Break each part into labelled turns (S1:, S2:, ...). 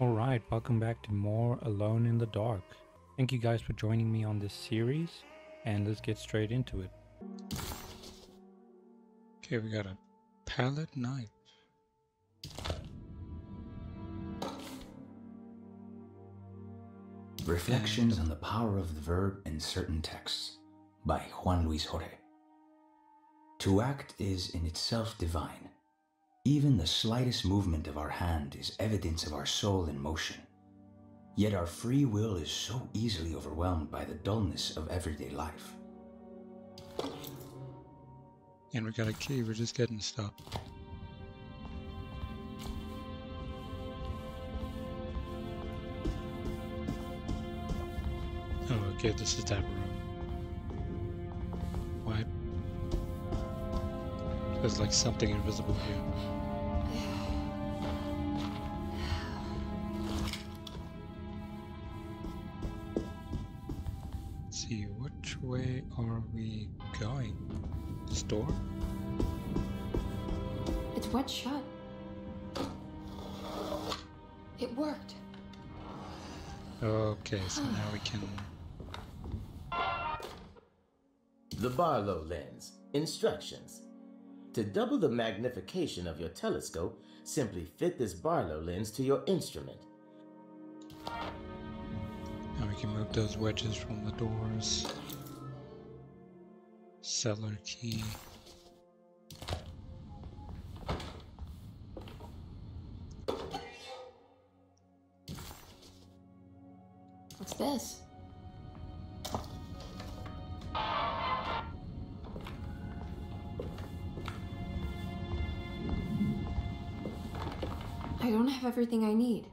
S1: Alright, welcome back to more Alone in the Dark. Thank you guys for joining me on this series, and let's get straight into it. Okay, we got a palette knife.
S2: Reflections on the Power of the Verb in Certain Texts by Juan Luis Jorge. To act is in itself divine. Even the slightest movement of our hand is evidence of our soul in motion. Yet our free will is so easily overwhelmed by the dullness of everyday life.
S1: And we got a key, we're just getting stuff. Oh, okay, this is that room. Why? There's like something invisible here. Let's see, which way are we going? This door?
S3: It's wet shut. It worked.
S1: Okay, so now we can.
S4: The Barlow lens. Instructions. To double the magnification of your telescope, simply fit this Barlow lens to your instrument.
S1: Now we can move those wedges from the doors. Cellar key.
S3: What's this? Everything I need.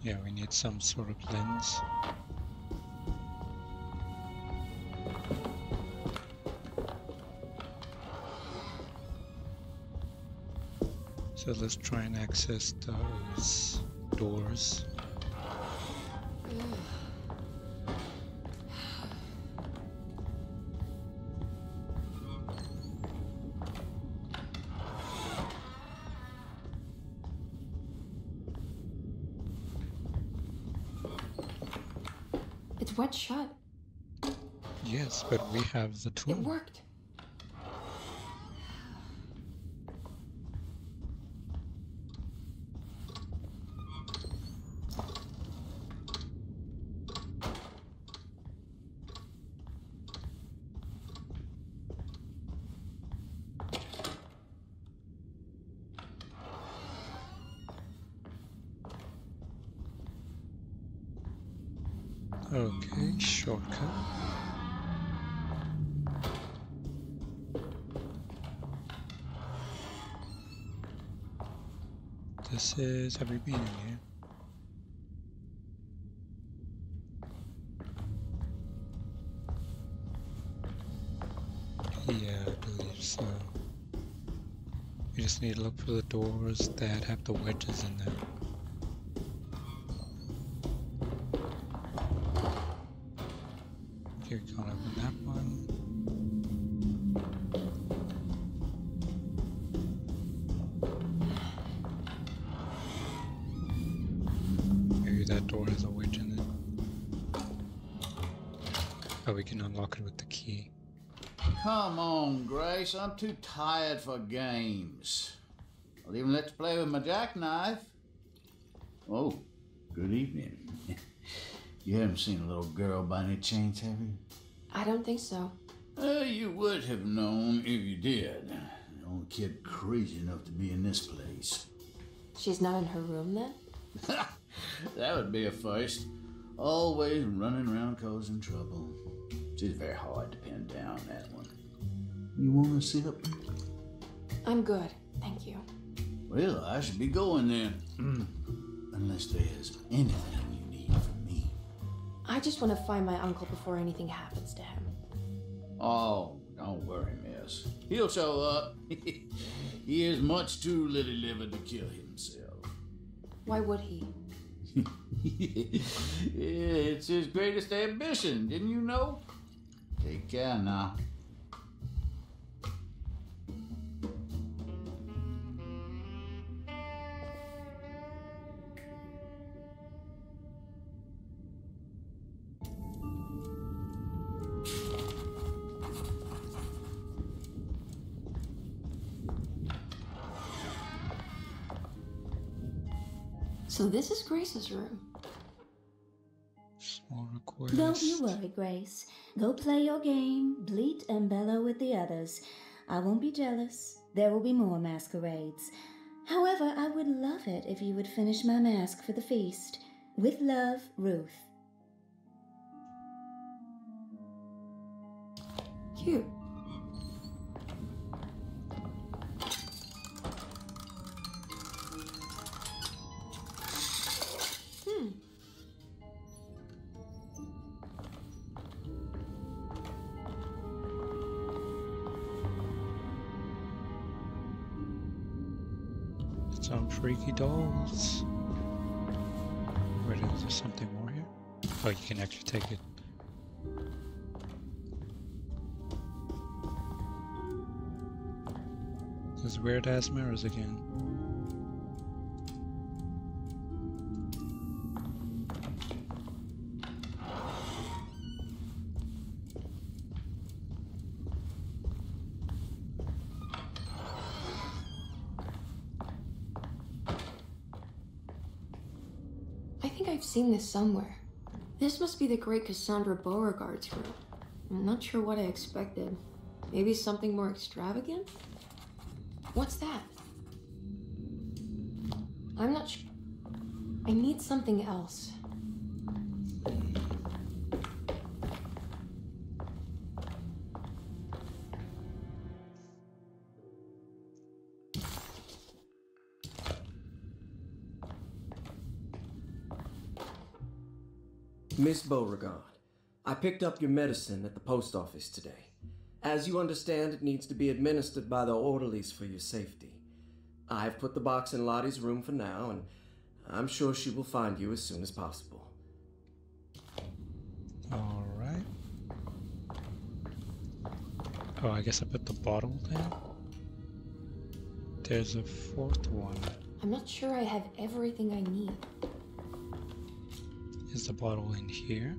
S1: Yeah, we need some sort of lens. So let's try and access those doors.
S3: Shut.
S1: Yes, but we have the tool. It worked. Have we been in here? Yeah, I believe so. We just need to look for the doors that have the wedges in them. Okay, we can't open that one. We can unlock it with the key.
S5: Come on, Grace. I'm too tired for games. I'll even let you play with my jackknife. Oh, good evening. you haven't seen a little girl by any chance, have you?
S3: I don't think so.
S5: Uh, you would have known if you did. The only kid crazy enough to be in this place.
S3: She's not in her room then?
S5: that would be a first. Always running around causing trouble. She's very hard to pin down, that one. You want to sip?
S3: I'm good. Thank you.
S5: Well, I should be going then. Mm. Unless there's anything you need from me.
S3: I just want to find my uncle before anything happens to him.
S5: Oh, don't worry, miss. He'll show up. he is much too lily livered to kill himself.
S3: Why would he?
S5: it's his greatest ambition, didn't you know? Take care now.
S3: So this is Grace's room.
S6: Don't you worry, Grace. Go play your game, bleat and bellow with the others. I won't be jealous. There will be more masquerades. However, I would love it if you would finish my mask for the feast. With love, Ruth.
S3: Cute.
S1: Take it. Those weird ass mirrors again.
S3: I think I've seen this somewhere. This must be the great Cassandra Beauregard's room. I'm not sure what I expected. Maybe something more extravagant? What's that? I'm not sure. I need something else.
S7: Miss Beauregard, I picked up your medicine at the post office today. As you understand, it needs to be administered by the orderlies for your safety. I've put the box in Lottie's room for now, and I'm sure she will find you as soon as possible.
S1: Alright. Oh, I guess I put the bottle there. There's a fourth one.
S3: I'm not sure I have everything I need.
S1: Is the bottle in here?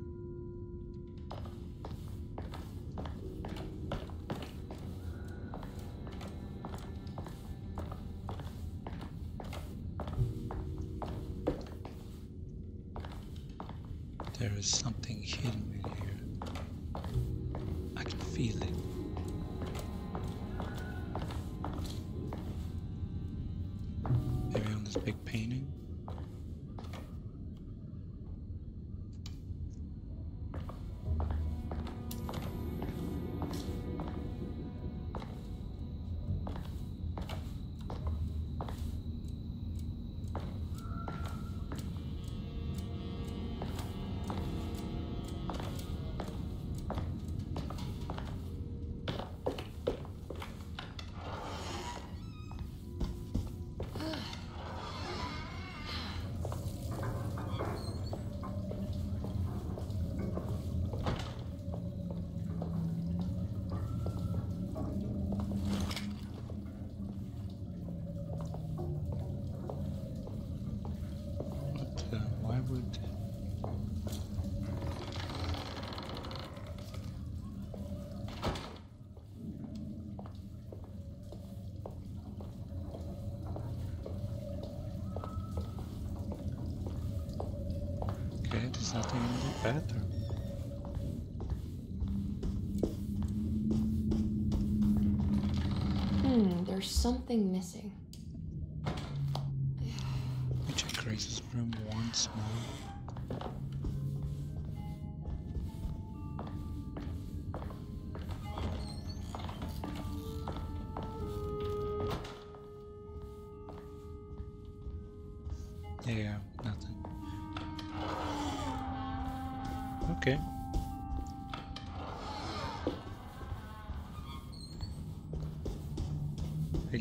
S3: Missing.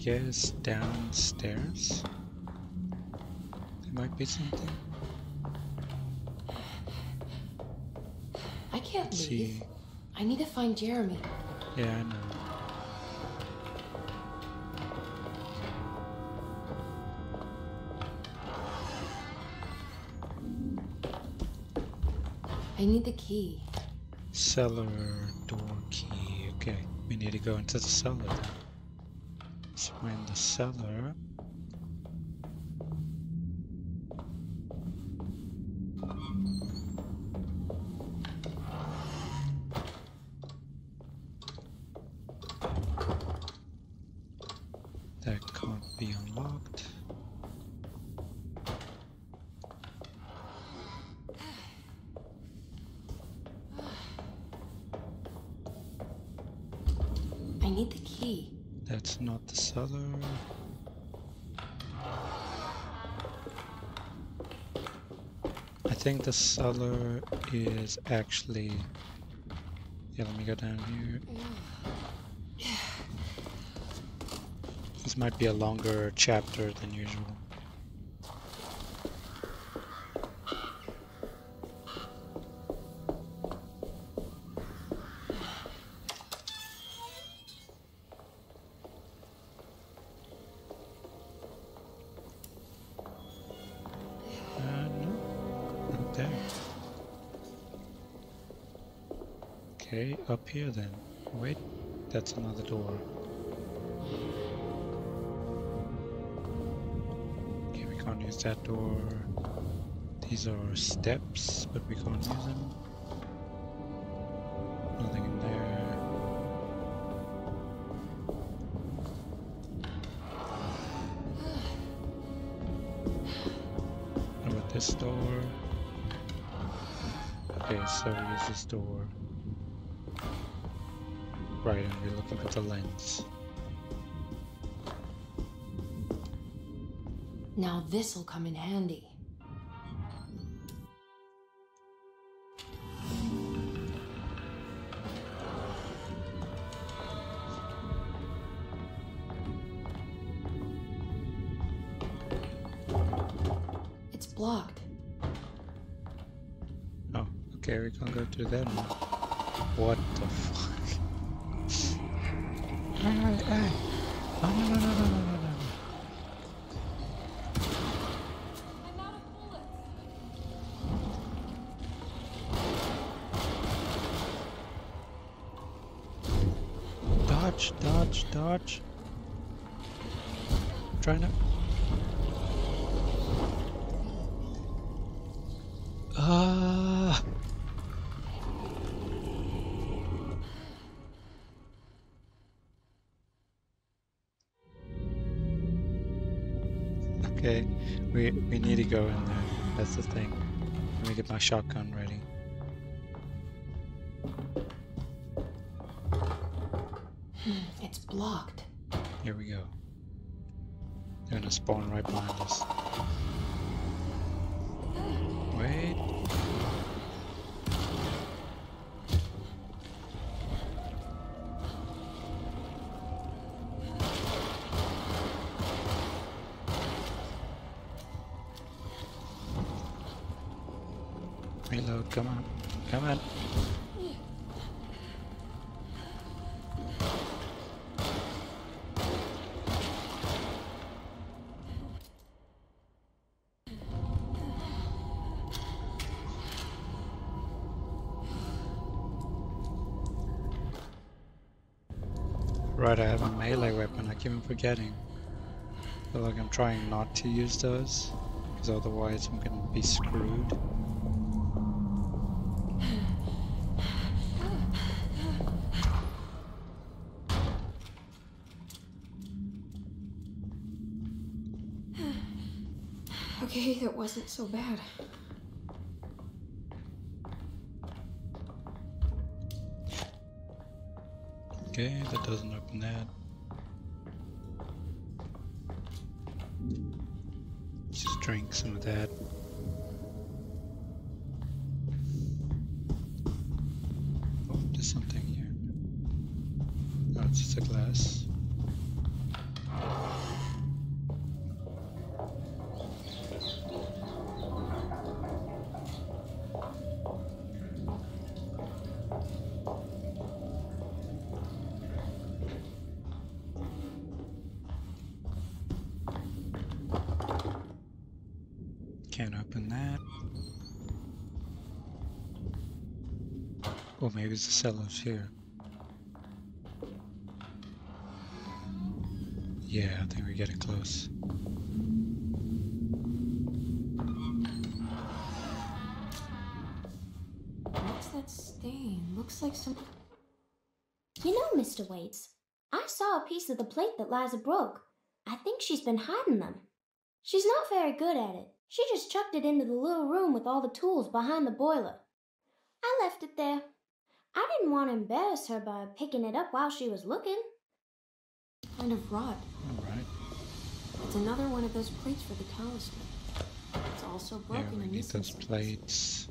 S1: Guess downstairs. There might be something.
S3: I can't
S1: Let's
S3: leave.
S1: see.
S3: I need to find Jeremy.
S1: Yeah, I know.
S3: I need the key.
S1: Cellar door key. Okay, we need to go into the cellar we're in the cellar. That can't be unlocked.
S3: I need the key.
S1: That's not the cellar. I think the cellar is actually. Yeah, let me go down here. This might be a longer chapter than usual. Up here then. Wait, that's another door. Okay, we can't use that door. These are steps, but we can't use them. Right, and we're looking at the lens.
S3: Now this'll come in handy. It's blocked.
S1: Oh, okay, we can't go through that one. What the we we need to go in there. That's the thing. Let me get my shotgun ready.
S3: Hmm, it's blocked.
S1: Here we go. They're gonna spawn right behind us. Right, I have a melee weapon, I keep on forgetting. feel like I'm trying not to use those, because otherwise I'm gonna be screwed.
S3: Okay, that wasn't so bad.
S1: Okay, that doesn't open that. Let's just drink some of that. Maybe it's the cellars here. Yeah, I think we're getting close.
S3: What's that stain? Looks like some.
S8: You know, Mr. Waits, I saw a piece of the plate that Liza broke. I think she's been hiding them. She's not very good at it. She just chucked it into the little room with all the tools behind the boiler. I left it there. I didn't want to embarrass her by picking it up while she was looking.
S3: kind of rod.
S1: Alright.
S3: It's another one of those plates for the talisman. It's also
S1: Yeah,
S3: broken
S1: we
S3: and
S1: need those plates.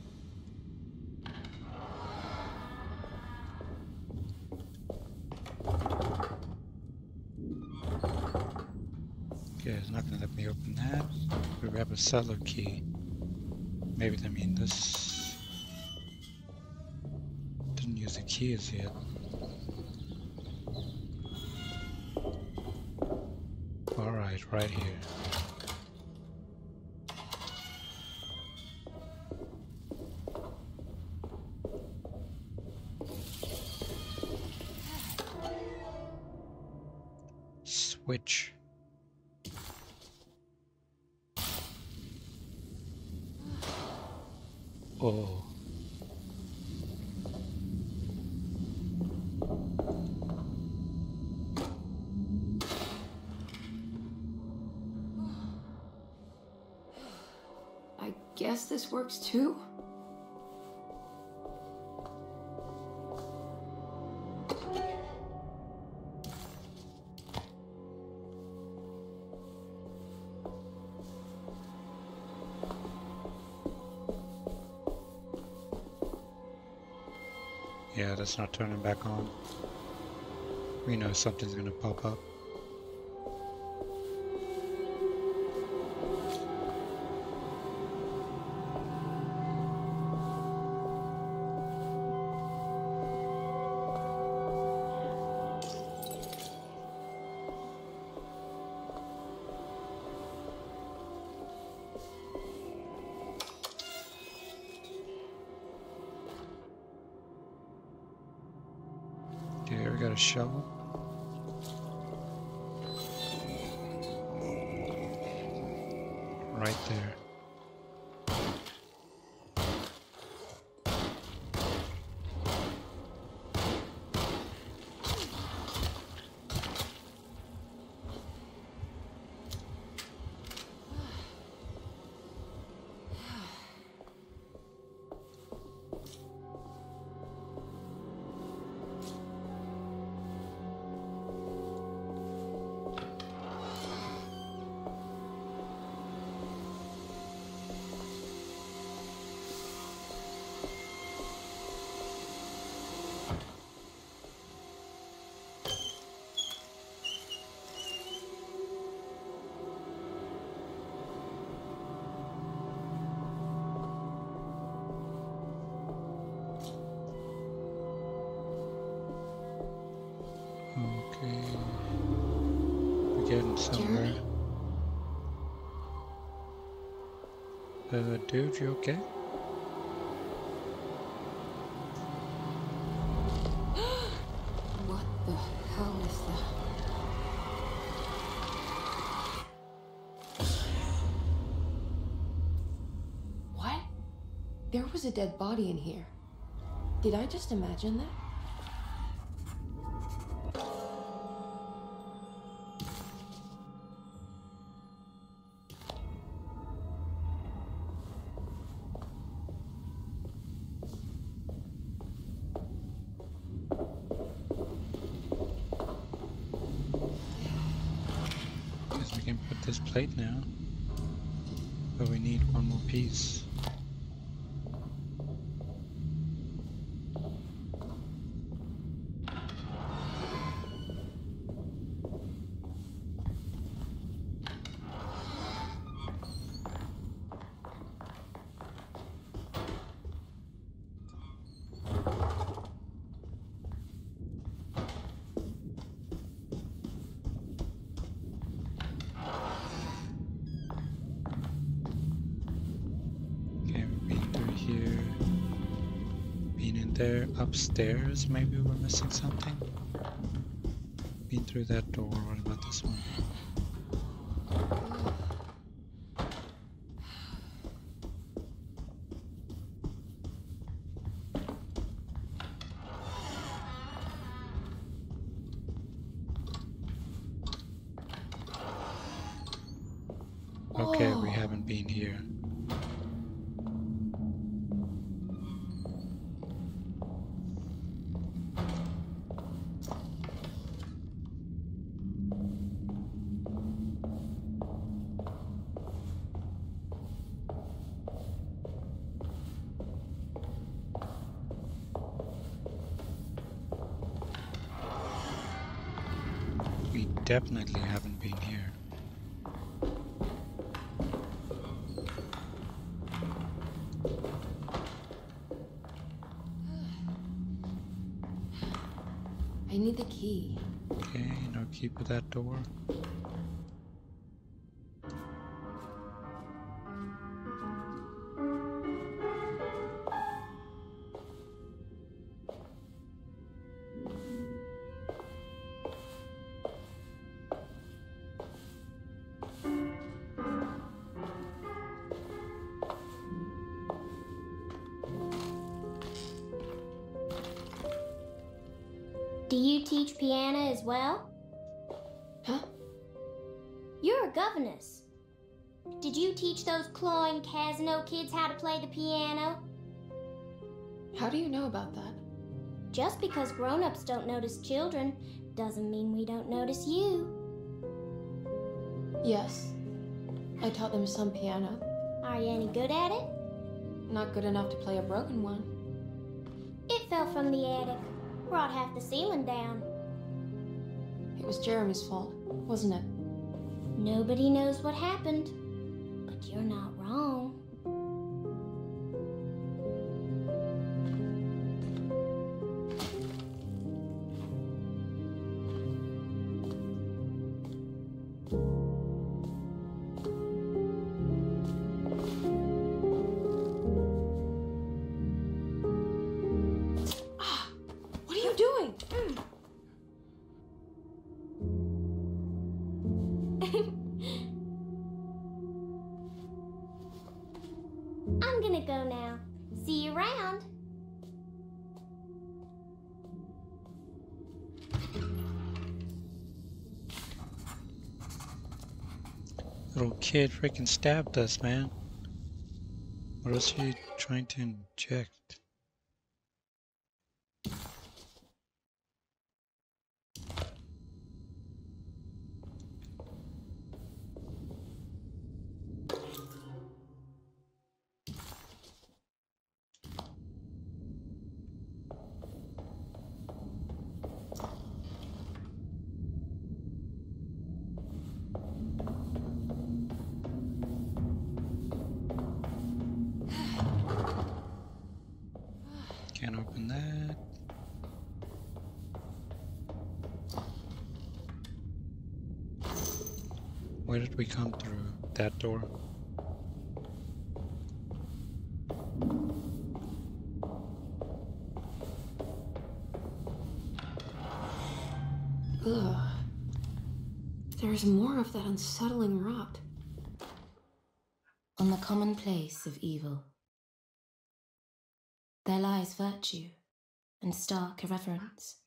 S1: Okay, it's not gonna let me open that. We grab a cellar key. Maybe they mean this. Keys yet. Alright, right here. Switch. That's not turning back on. We know something's gonna pop up. Got a shovel. Somewhere. Uh, dude, you okay?
S3: What the hell is that? What? There was a dead body in here. Did I just imagine that?
S1: Upstairs, maybe we're missing something. Been through that door. What about this one? Definitely haven't been here.
S3: I need the key.
S1: Okay, no key for that door.
S8: Well?
S3: Huh?
S8: You're a governess. Did you teach those Cloyne Casino kids how to play the piano?
S3: How do you know about that?
S8: Just because grown-ups don't notice children doesn't mean we don't notice you.
S3: Yes. I taught them some piano.
S8: Are you any good at it?
S3: Not good enough to play a broken one.
S8: It fell from the attic. Brought half the ceiling down.
S3: Was Jeremy's fault, wasn't it?
S8: Nobody knows what happened. But you're not
S1: kid freaking stabbed us, man. What was he trying to inject?
S3: Unsettling rot.
S9: On the commonplace of evil, there lies virtue and stark irreverence.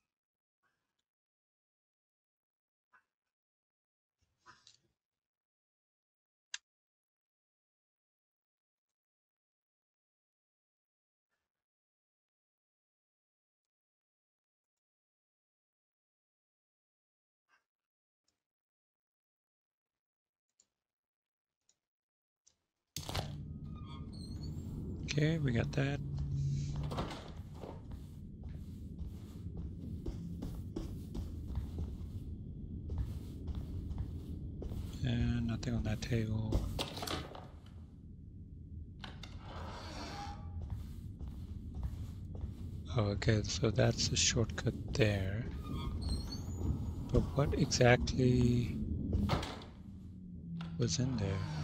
S1: Okay, we got that. And nothing on that table. Okay, so that's the shortcut there. But what exactly was in there?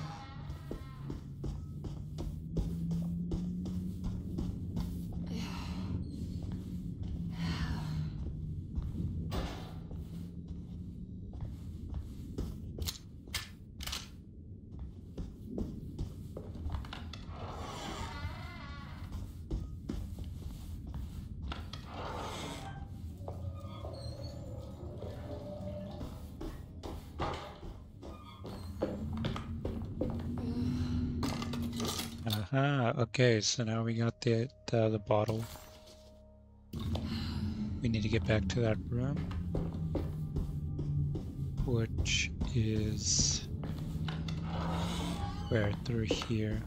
S1: Okay, so now we got the, the, the bottle. We need to get back to that room. Which is... Where? Through here.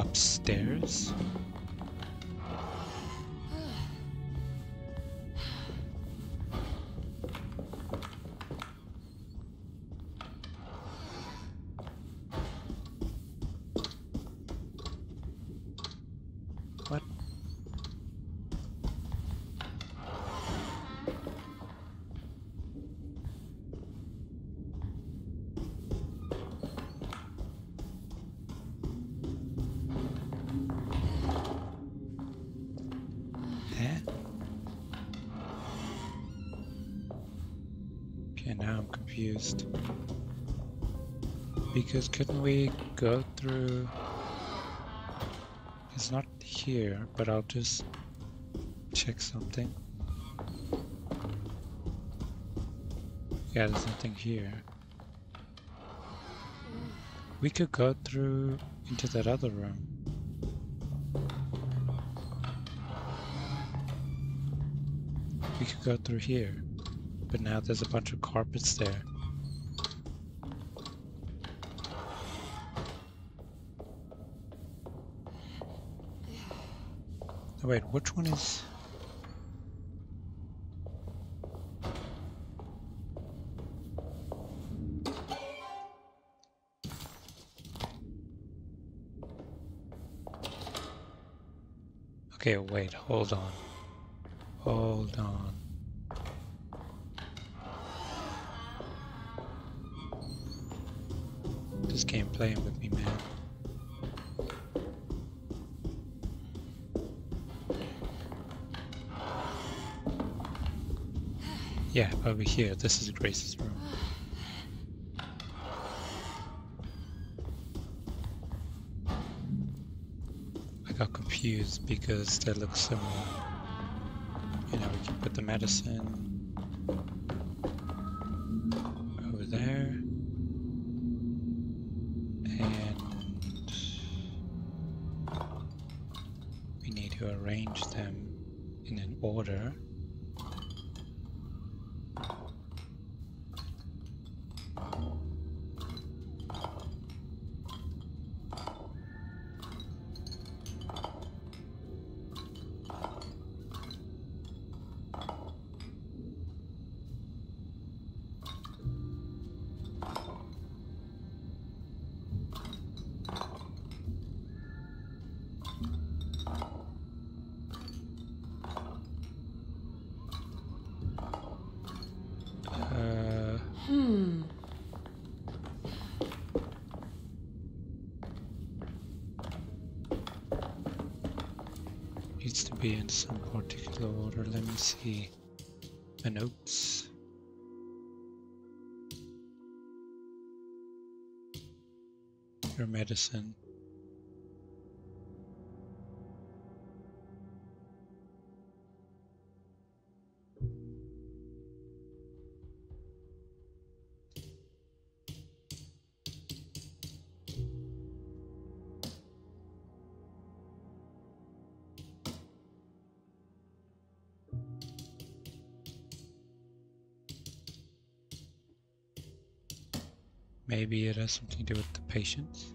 S1: Upstairs. Confused. Because couldn't we go through... It's not here, but I'll just check something. Yeah, there's nothing here. We could go through into that other room. We could go through here, but now there's a bunch of carpets there. Oh, wait, which one is... Okay, wait, hold on. Playing with me, man. Yeah, over here. This is Grace's room. I got confused because they look similar. You know, we can put the medicine order. See. My notes. Your medicine. Maybe it has something to do with the patients.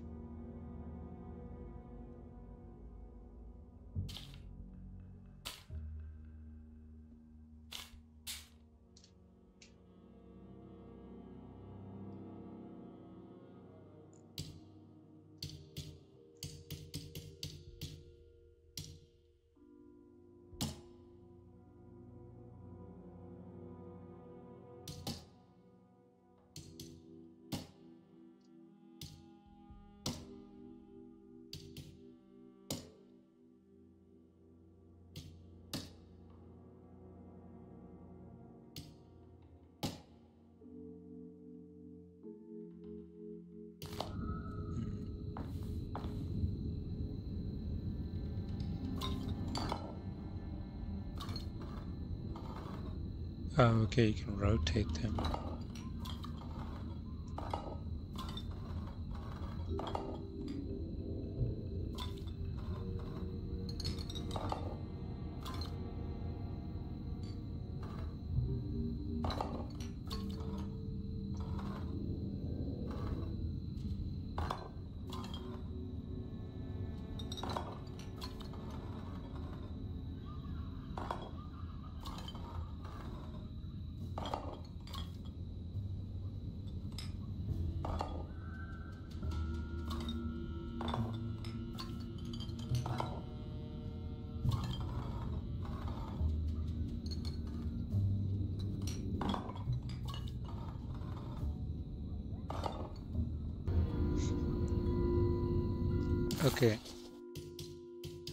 S1: Okay, you can rotate them.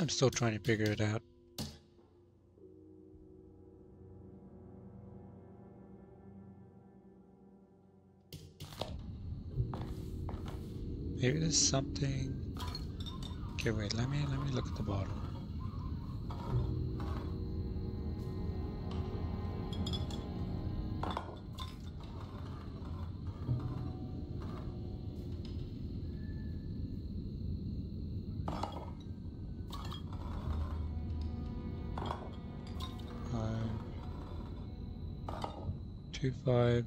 S1: I'm still trying to figure it out. Maybe there's something. Okay, wait. Let me let me look at the bottle. Five,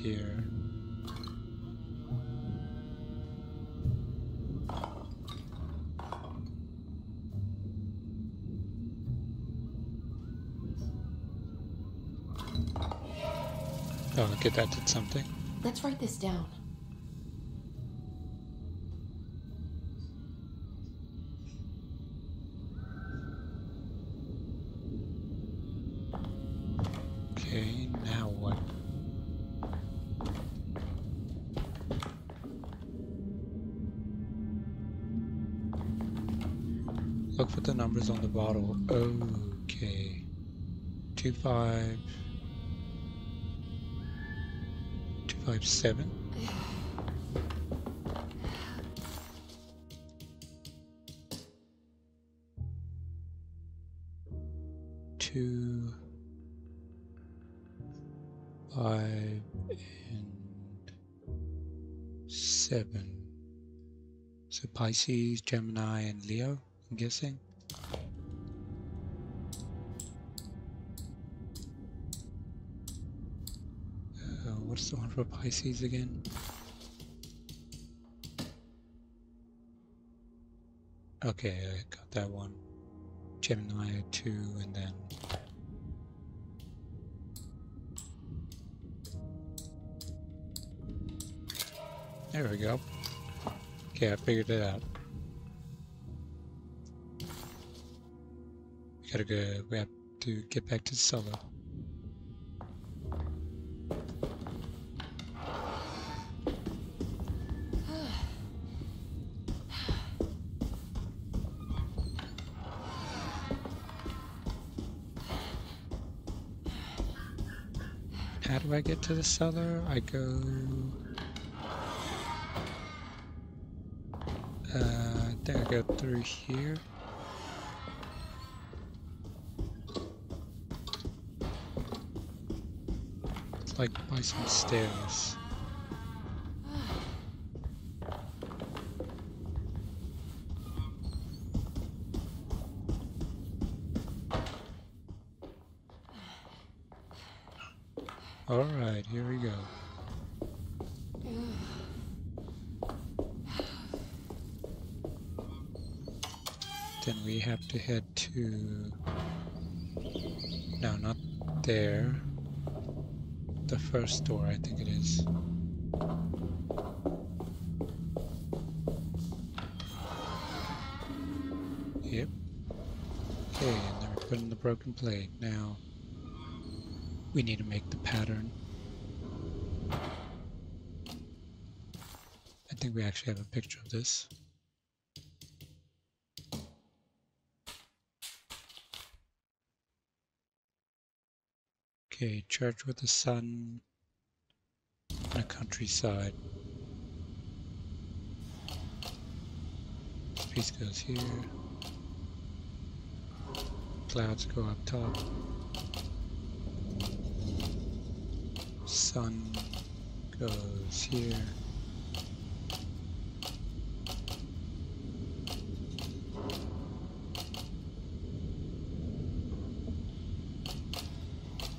S1: here. Oh, okay, that did something.
S3: Let's write this down.
S1: Two. Two five seven. Two five and seven. So Pisces, Gemini, and Leo, I'm guessing. For Pisces again? Okay, I got that one. Gemini, two, and then There we go. Okay, I figured it out. We gotta go, we have to get back to the I get to the cellar? I go... Uh, I think I go through here. It's like by some stairs. Alright, here we go. Then we have to head to... No, not there. The first door, I think it is. Yep. Okay, and then we put in the broken plate. Now, we need to make the pattern. I think we actually have a picture of this. Okay, church with the sun and a countryside. Space goes here. Clouds go up top. Sun goes here.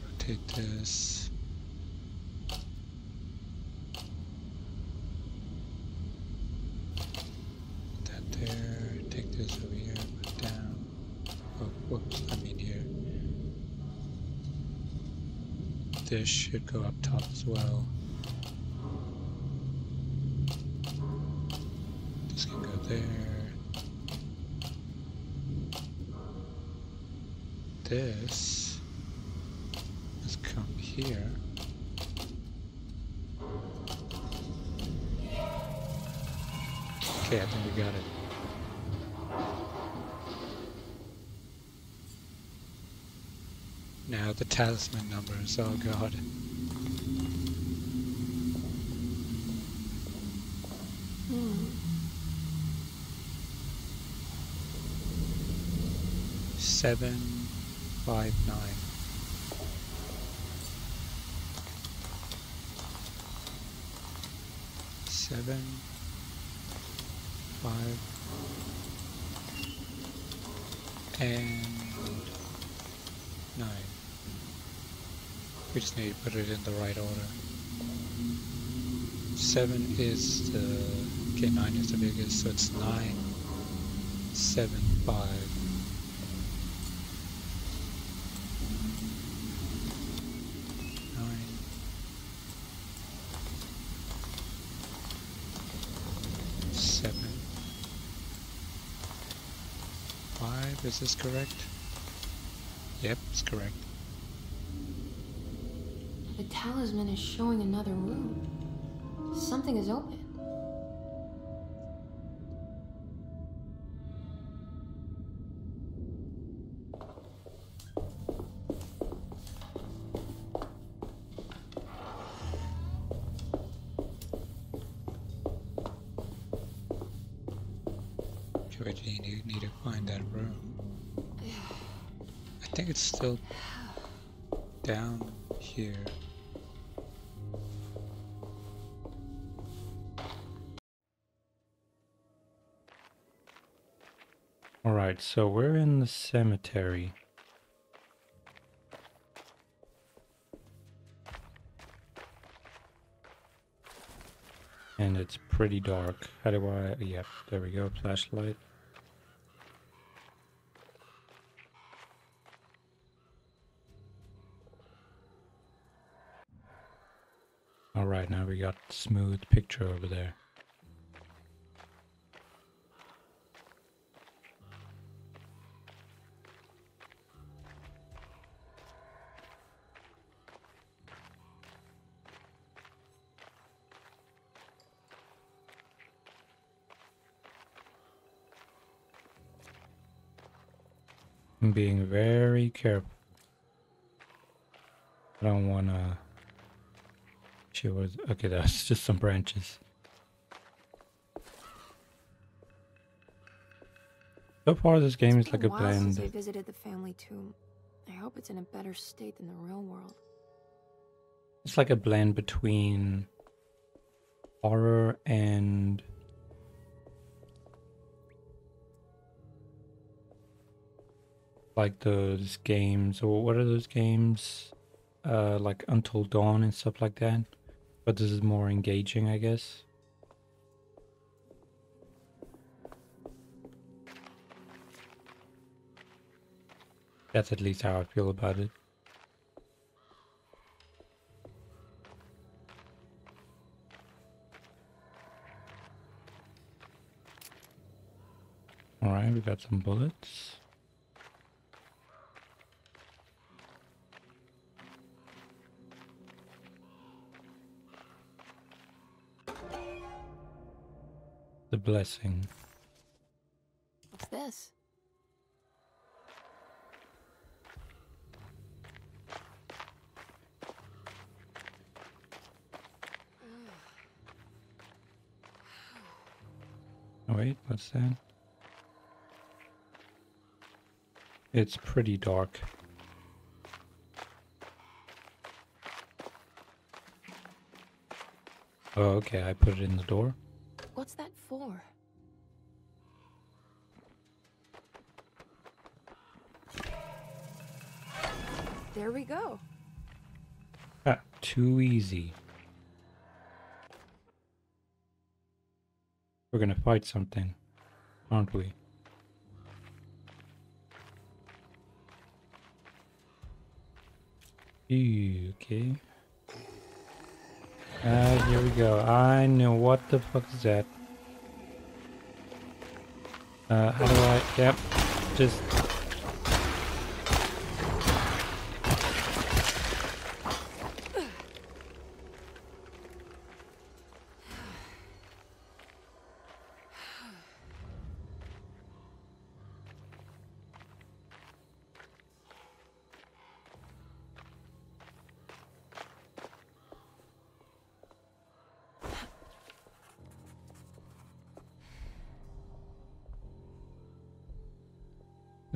S1: Rotate this. Put that there. Take this over here. Put it down. Oh, whoops. I mean here. This should go up top as well. Talisman numbers, oh god. Seven, five, nine. Seven, five, and nine. We just need to put it in the right order. Seven is the okay, nine is the biggest, so it's nine, seven, five. Nine. Seven. Five, is this correct? Yep, it's correct.
S3: Talisman is showing another room. Something is open.
S1: Wait, you need to find that room. I think it's still down
S10: Alright, so we're in the cemetery. And it's pretty dark. How do I... Yep, there we go, flashlight. Alright, now we got smooth picture over there. Being very careful. I don't wanna. She was okay. That's just some branches. So far, this game is like a
S3: while since I
S10: blend.
S3: visited the family tomb. I hope it's in a better state than the real world.
S10: It's like a blend between horror and like those games or what are those games uh like until dawn and stuff like that? But this is more engaging i guess. That's at least how i feel about it. All right we got some bullets the blessing
S3: What's this?
S10: Oh wait, what's that? It's pretty dark.
S1: Oh, okay, I put it in the door. Too easy. We're gonna fight something, aren't we? Okay. Ah, here we go. I know what the fuck is that. Uh, how do I? Yep, just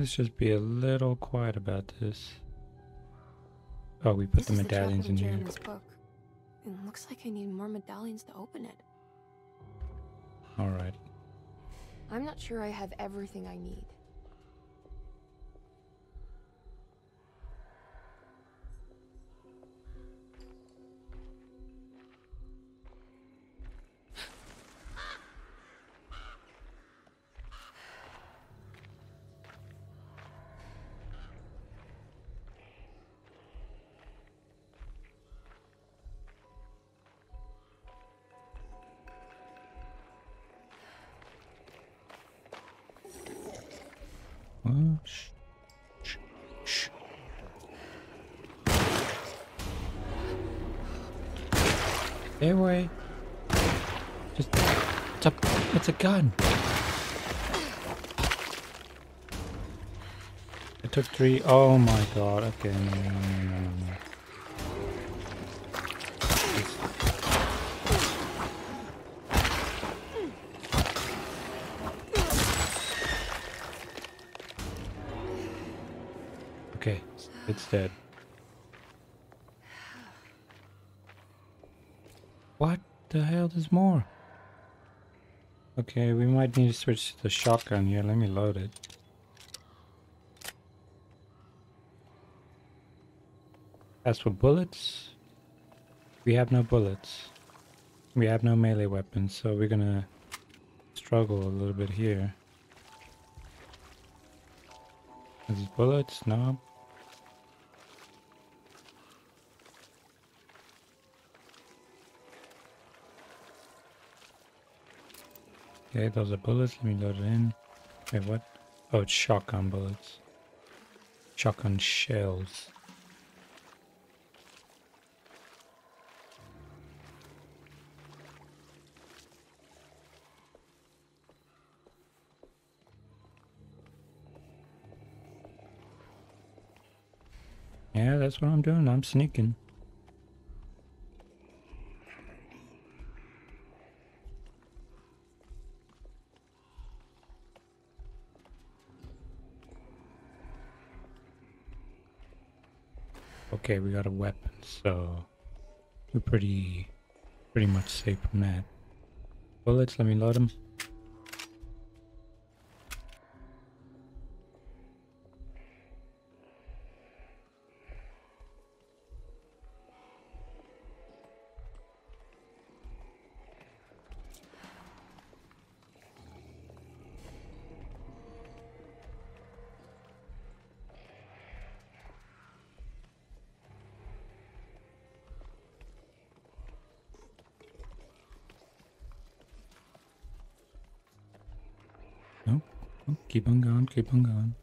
S1: Let's just be a little quiet about this. Oh, we put
S11: This
S1: the medallions in here.
S11: gem this book. It looks like I need more medallions to open it.
S1: Alright.
S11: I'm not sure I have everything I need.
S1: Stay away. Just. It's a, it's a gun. I took three. Oh my god. Okay, no, no, no, no, no, no. Okay, it's dead. What the hell? There's more. Okay, we might need to switch to the shotgun here. Let me load it. As for bullets, we have no bullets. We have no melee weapons, so we're gonna struggle a little bit here. These bullets? No. Okay, those are bullets. Let me load it in. Wait, what? Oh, it's shotgun bullets. Shotgun shells. Yeah, that's what I'm doing. I'm sneaking. Okay, we got a weapon, so we're pretty, pretty much safe from that. Bullets, let me load them. Keep on going, keep on going.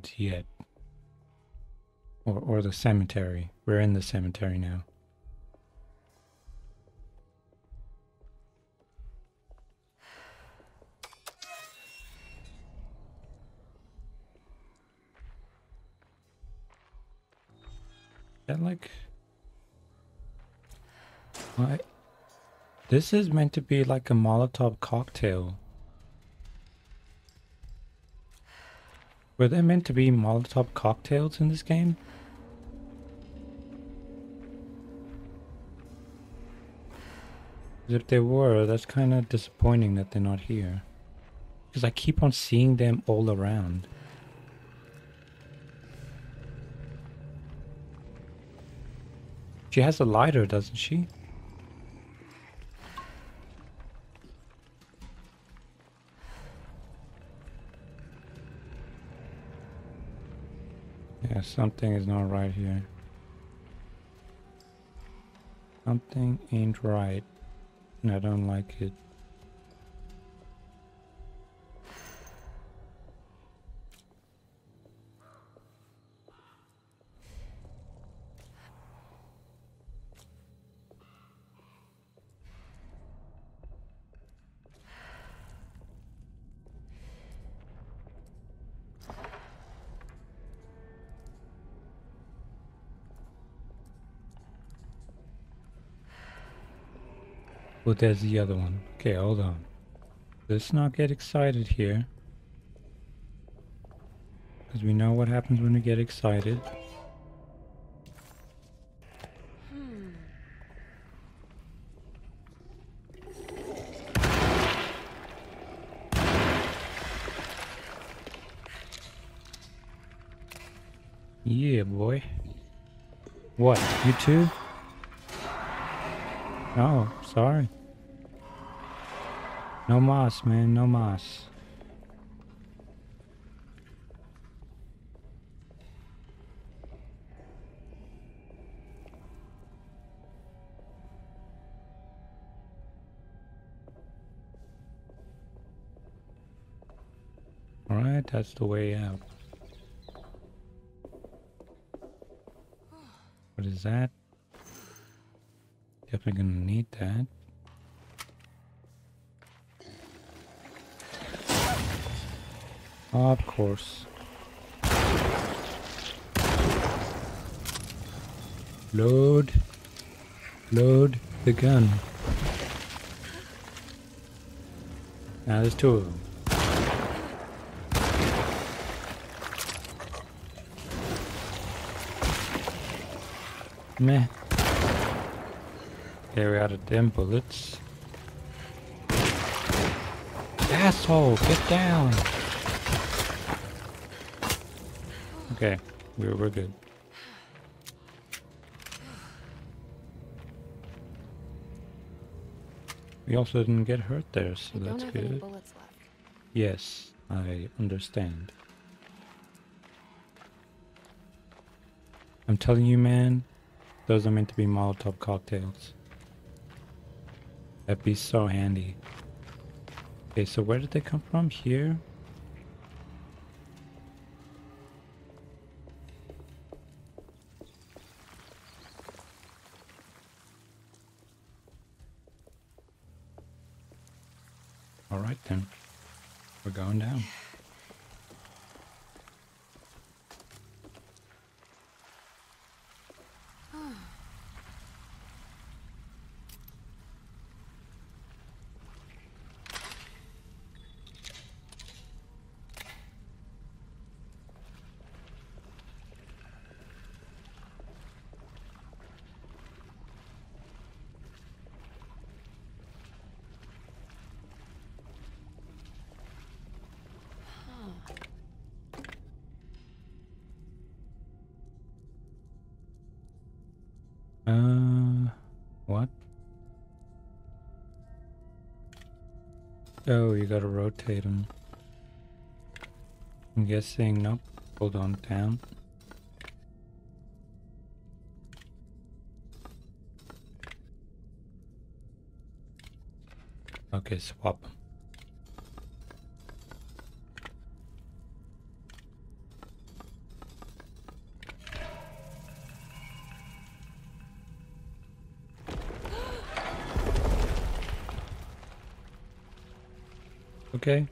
S1: woods yet. Or, or the cemetery. We're in the cemetery now. that like why? this is meant to be like a molotov cocktail Were there meant to be Molotov cocktails in this game? If they were, that's kind of disappointing that they're not here. Because I keep on seeing them all around. She has a lighter, doesn't she? Yeah, something is not right here. Something ain't right. And I don't like it. There's the other one. Okay, hold on. Let's not get excited here. Because we know what happens when we get excited. Yeah, boy. What, you too? Oh, sorry. No moss, man, no moss. Alright, that's the way out. What is that? Definitely gonna need that. Of course. Load. Load the gun. Now there's two of them. Meh. Carry out of them bullets. Asshole, get down! Okay, we're, we're good. We also didn't get hurt there, so
S12: I
S1: that's
S12: don't have any
S1: good. Yes, I understand. I'm telling you, man, those are meant to be Molotov cocktails. That'd be so handy. Okay, so where did they come from? Here? Oh, you gotta rotate them. I'm guessing, nope. Hold on, down. Okay, swap 'em. Okay.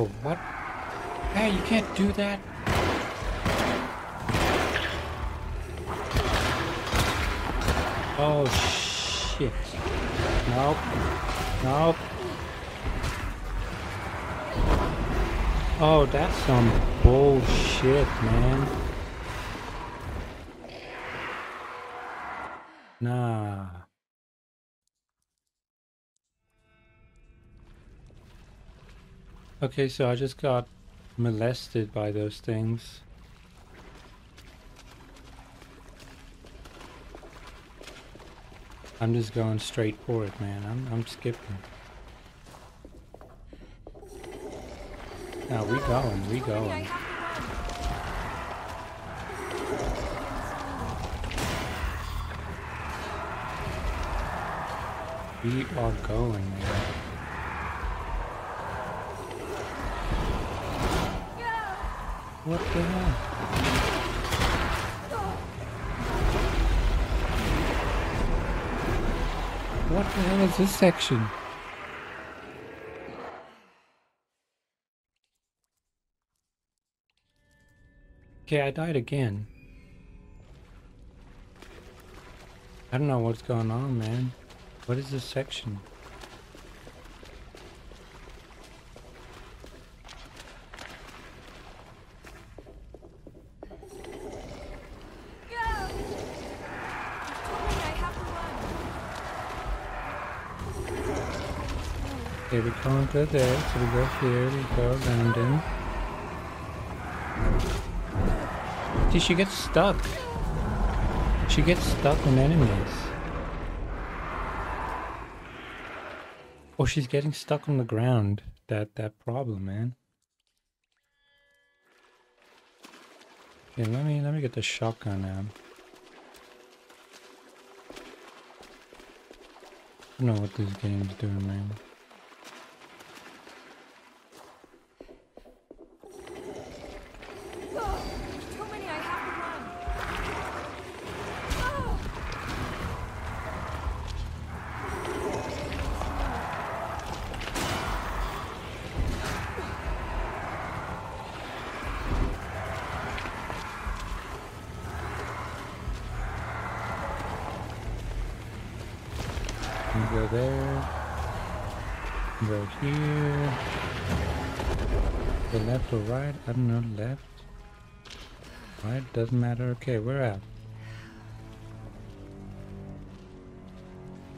S1: Oh, what? Hey, you can't do that. Oh, shit. Nope. Nope. Oh, that's some bullshit, man. Nah. Okay, so I just got molested by those things. I'm just going straight for it, man. I'm, I'm skipping. Now we going, we going. We are going, man. What the hell? What the hell is this section? Okay, I died again. I don't know what's going on, man. What is this section? Okay, we can't go there, so we go here, we go around him. See, she gets stuck. She gets stuck on enemies. Oh, she's getting stuck on the ground. That that problem, man. Okay, let me let me get the shotgun out. I don't know what this game's doing, man. Doesn't matter. Okay, we're out.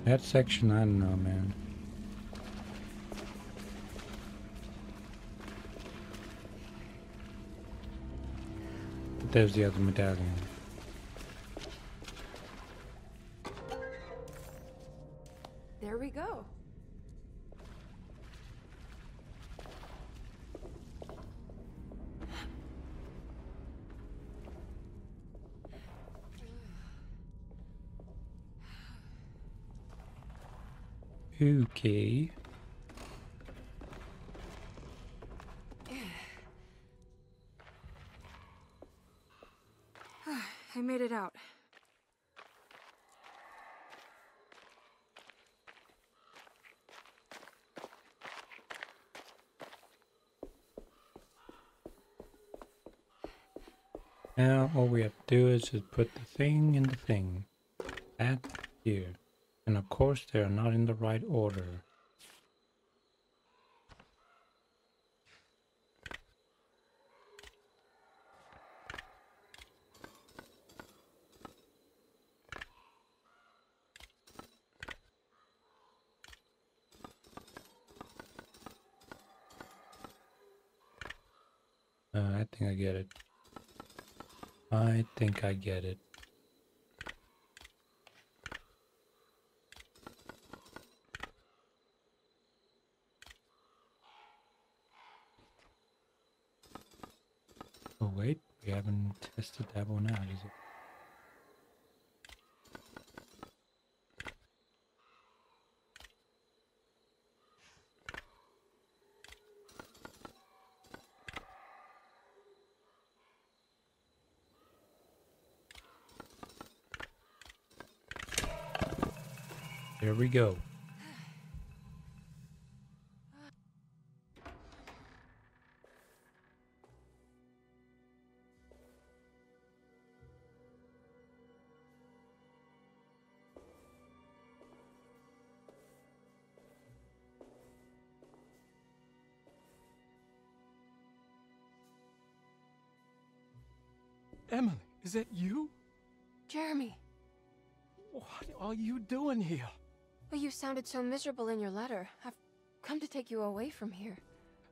S1: That section, I don't know, man. There's the other medallion. Is just put the thing in the thing. That here. And of course they are not in the right order. Uh, I think I get it. I think I get it. Oh wait, we haven't tested that one out, is it? we go.
S13: Emily, is that you?
S3: Jeremy.
S13: What are you doing here?
S3: You sounded so miserable in your letter. I've come to take you away from here.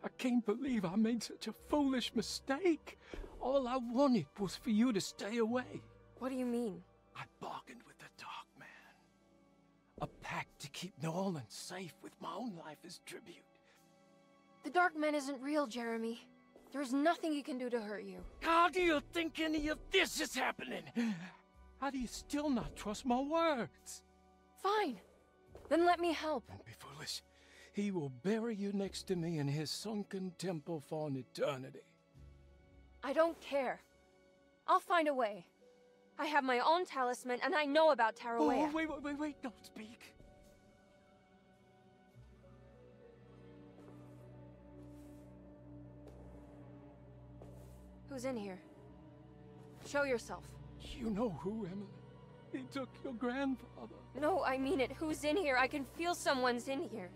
S13: I can't believe I made such a foolish mistake. All I wanted was for you to stay away.
S3: What do you mean?
S13: I bargained with the Dark Man. A pact to keep New Orleans safe with my own life as tribute.
S3: The Dark Man isn't real, Jeremy. There's nothing he can do to hurt you.
S13: How do you think any of this is happening? How do you still not trust my words?
S3: Fine. Then let me help.
S13: Don't be foolish. He will bury you next to me in his sunken temple for an eternity.
S3: I don't care. I'll find a way. I have my own talisman, and I know about Tarawea.
S13: Oh, wait, wait, wait, wait, don't speak.
S3: Who's in here? Show yourself.
S13: You know who, Emily. He took your grandfather.
S3: No, I mean it. Who's in here? I can feel someone's in here.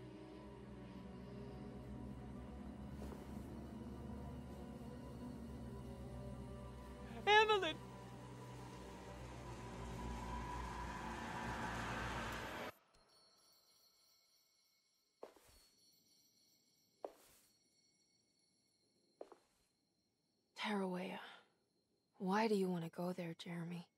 S13: Evelyn!
S3: Tarawea. Why do you want to go there, Jeremy?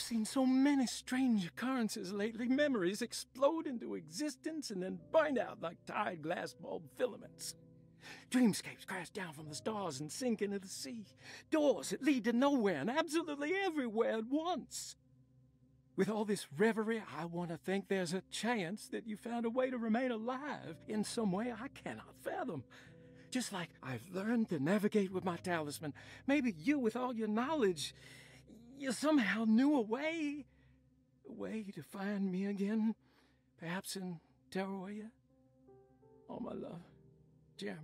S13: I've seen so many strange occurrences lately. Memories explode into existence and then burn out like tired glass bulb filaments. Dreamscapes crash down from the stars and sink into the sea. Doors that lead to nowhere and absolutely everywhere at once. With all this reverie, I want to think there's a chance that you found a way to remain alive in some way I cannot fathom. Just like I've learned to navigate with my talisman, maybe you, with all your knowledge, you somehow knew a way. A way to find me again, perhaps in Tarawea. Oh, my love, Jeremy.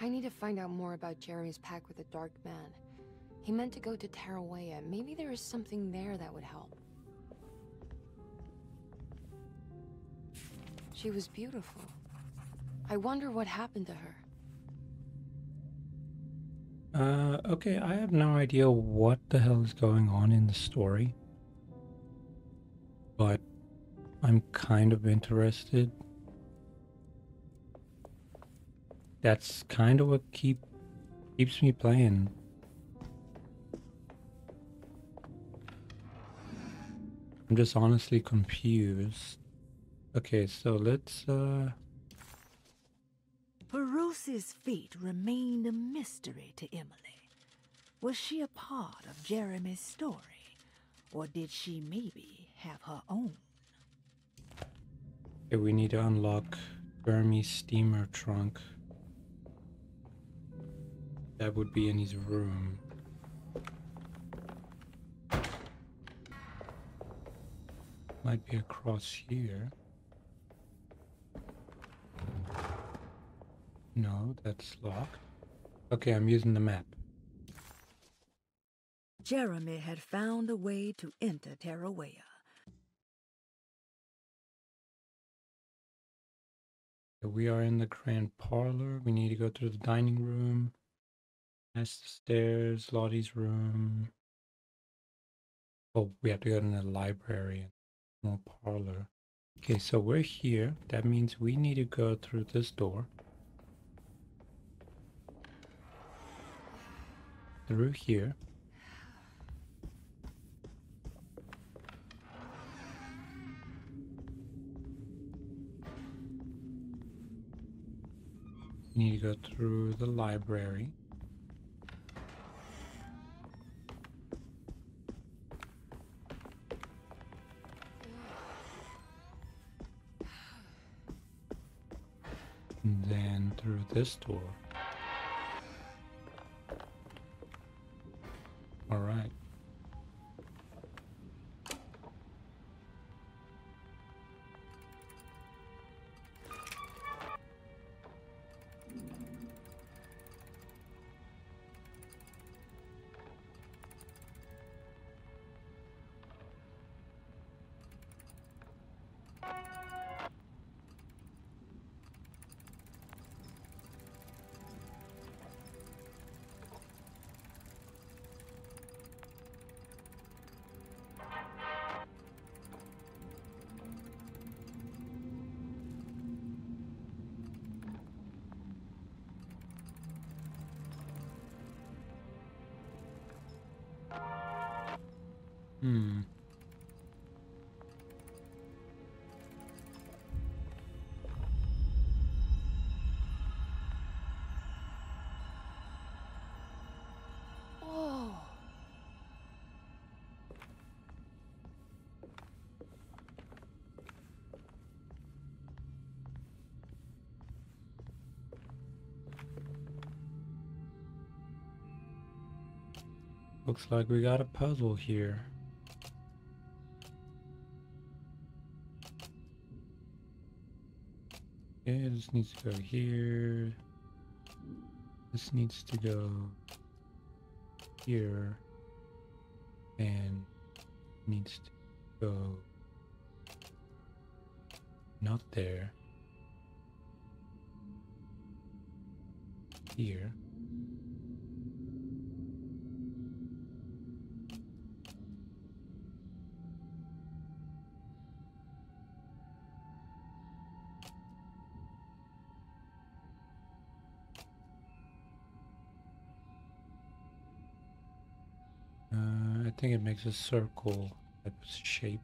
S3: I need to find out more about Jeremy's pact with the Dark Man. He meant to go to Tarawea. Maybe there is something there that would help. She was beautiful. I wonder what happened to her.
S1: Uh, okay, I have no idea what the hell is going on in the story. But I'm kind of interested. That's kind of what keep keeps me playing. I'm just honestly confused. Okay, so let's uh
S6: Peruse's fate remained a mystery to Emily. Was she a part of Jeremy's story, or did she maybe have her own?
S1: Okay, we need to unlock Burmese steamer trunk. That would be in his room. Might be across here. No, that's locked. Okay, I'm using the map.
S6: Jeremy had found a way to enter Tarawea.
S1: We are in the grand parlor. We need to go through the dining room. Past the stairs, Lottie's room. Oh, we have to go to the library and more parlor. Okay, so we're here. That means we need to go through this door. Through here. We need to go through the library. And then through this door. All right. Hmm.
S3: Oh.
S1: Looks like we got a puzzle here. This needs to go here. This needs to go here. And needs to go not there. Here. Think it makes a circle type of shape.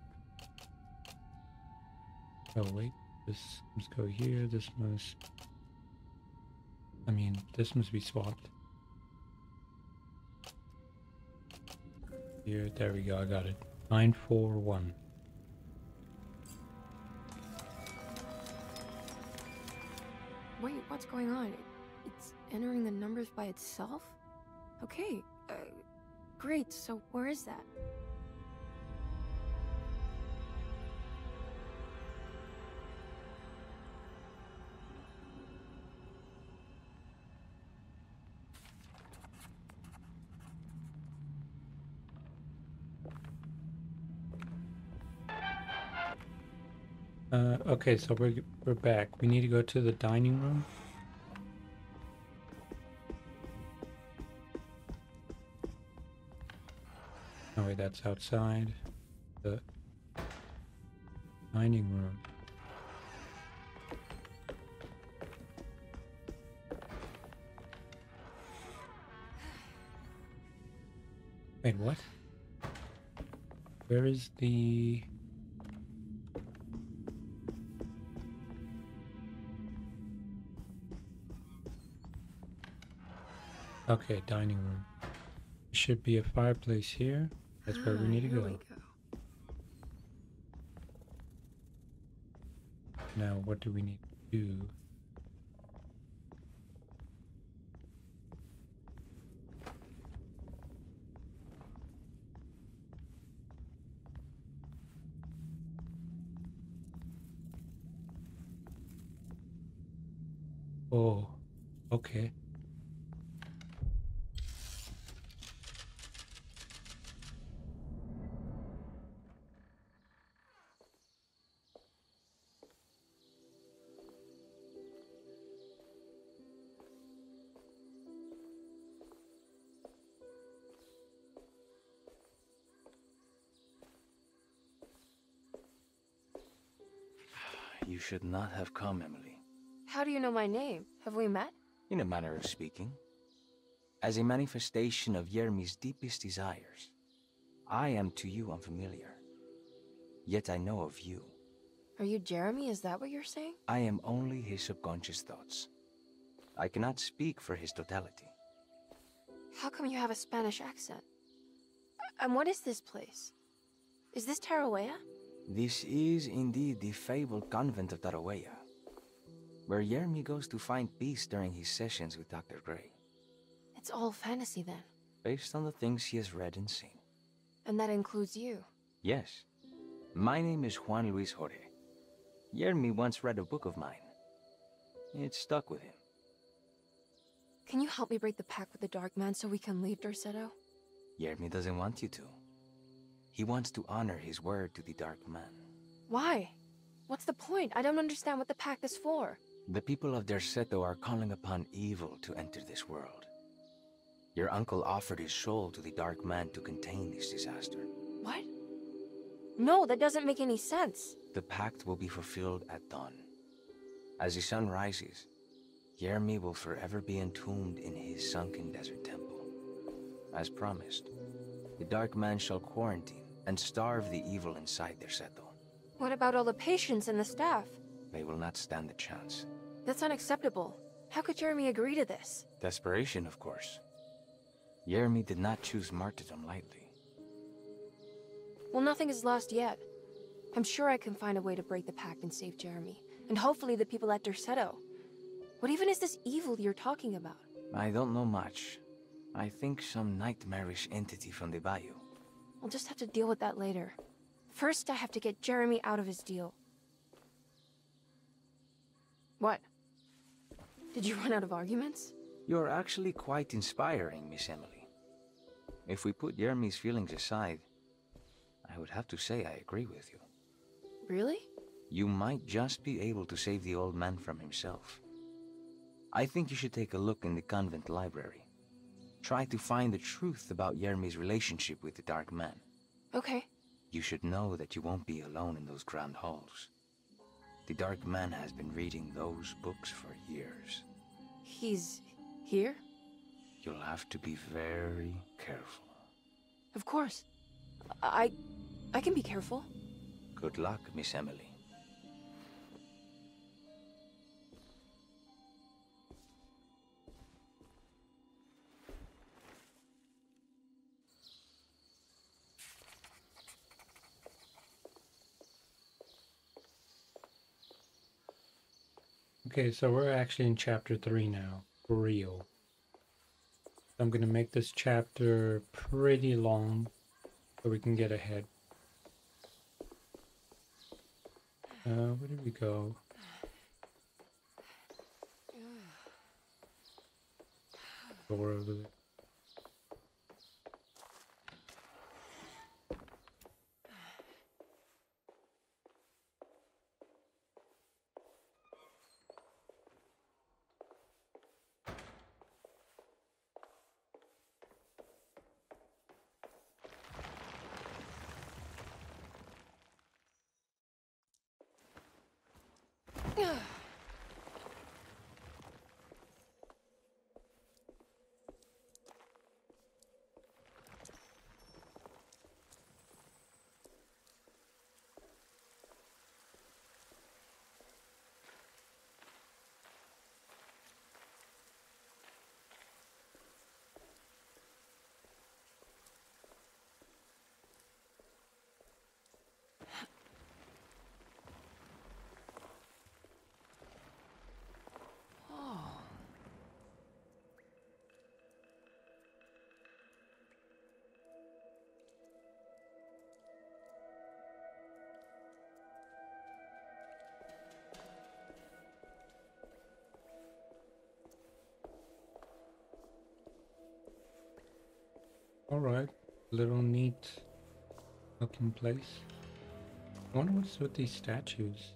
S1: Oh wait, this must go here, this must... I mean, this must be swapped. Here, there we go, I got it. 941.
S3: Wait, what's going on? It's entering the numbers by itself? Okay, uh, great, so where is that?
S1: Uh, okay, so we're, we're back. We need to go to the dining room. Wait, that's outside. The dining room. Wait, what? Where is the... Okay, dining room. Should be a fireplace here. That's where we
S3: Ah,
S1: need to go.
S3: we
S1: Now, what do we need to do? Oh, okay.
S2: Should not have come, Emily.
S3: How do you know my name? Have we met?
S2: In a manner of speaking. As a manifestation of Yermi's deepest desires, I am to you unfamiliar. Yet I know of you.
S3: Are you Jeremy? Is that what you're saying?
S2: I am only his subconscious thoughts. I cannot speak for his totality.
S3: How come you have a Spanish accent? Uh, and what is this place? Is this Tarawea?
S2: This is indeed the fabled convent of Tarawaya, where Yermi goes to find peace during his sessions with Dr. Gray,
S3: It's all fantasy then.
S2: based on the things he has read and seen.
S3: And that includes you.
S2: Yes. My name is Juan Luis Jorge. Yermi once read a book of mine. It stuck with him.
S3: Can you help me break the pact with the Dark Man so we can leave Derceto?
S2: Yermi doesn't want you to. He wants to honor his word to the Dark Man.
S3: Why? What's the point? I don't understand what the pact is for.
S2: The people of Derceto are calling upon evil to enter this world. Your uncle offered his soul to the Dark Man to contain this disaster.
S3: What? No, that doesn't make any sense.
S2: The pact will be fulfilled at dawn. As the sun rises, Yermi will forever be entombed in his sunken desert temple. As promised, the Dark Man shall quarantine and starve the evil inside Derceto.
S3: What about all the patients and the staff?
S2: They will not stand a chance.
S3: That's unacceptable. How could Jeremy agree to this?
S2: Desperation, of course. Jeremy did not choose martyrdom lightly.
S3: Well, nothing is lost yet. I'm sure I can find a way to break the pact and save Jeremy. And hopefully the people at Derceto. What even is this evil you're talking about?
S2: I don't know much. I think some nightmarish entity from the bayou.
S3: I'll just have to deal with that later. First, I have to get Jeremy out of his deal. What? Did you run out of arguments?
S2: You're actually quite inspiring, Miss Emily. If we put Jeremy's feelings aside, I would have to say I agree with you.
S3: Really?
S2: You might just be able to save the old man from himself. I think you should take a look in the convent library. Try to find the truth about Jeremy's relationship with the Dark Man.
S3: Okay.
S2: You should know that you won't be alone in those grand halls. The Dark Man has been reading those books for years.
S3: He's here?
S2: You'll have to be very careful.
S3: Of course. I... I can be careful.
S2: Good luck, Miss Emily.
S1: Okay, so we're actually in chapter 3 now, for real. I'm going to make this chapter pretty long so we can get ahead. Uh, where did we go? Door over there.
S3: Oh.
S1: Alright, little neat looking place. I wonder what's with these statues.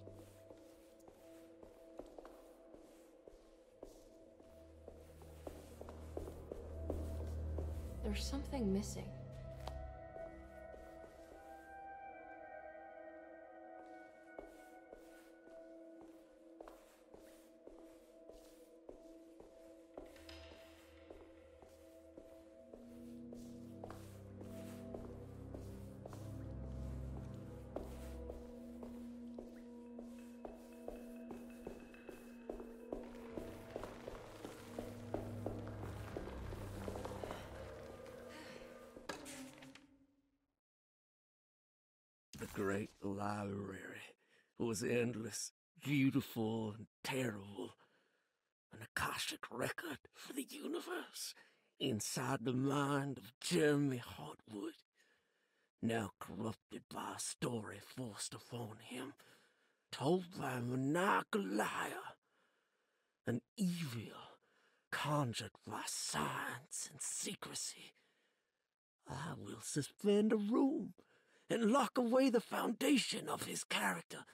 S3: There's something missing.
S14: Was endless, beautiful, and terrible. An Akashic record for the universe inside the mind of Jeremy Hartwood. Now corrupted by a story forced upon him, told by a maniacal liar. An evil conjured by science and secrecy. I will suspend a room and lock away the foundation of his character.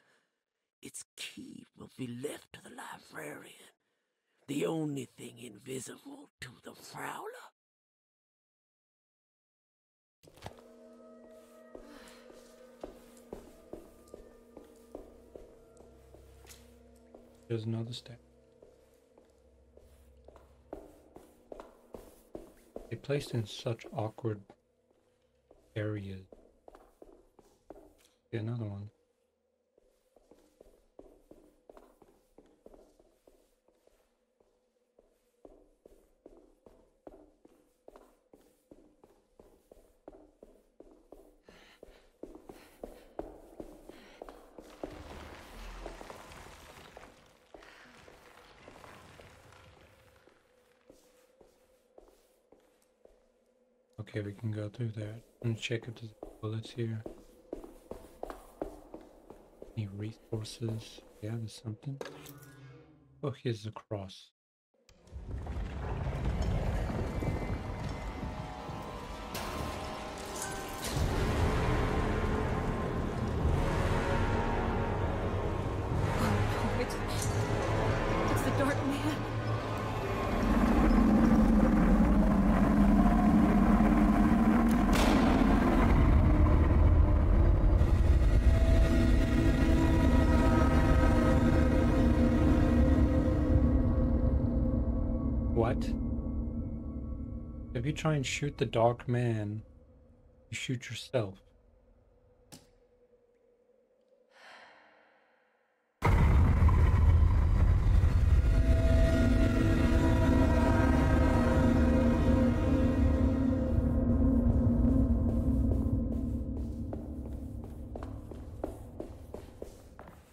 S14: Its key will be left to the librarian, the only thing invisible to the Prowler.
S1: There's another step. They placed in such awkward areas. Another one. Okay, we can go through there and check if there's bullets here. Any resources? Yeah, there's something. Oh, here's the cross. If you try and shoot the dark man, you shoot yourself.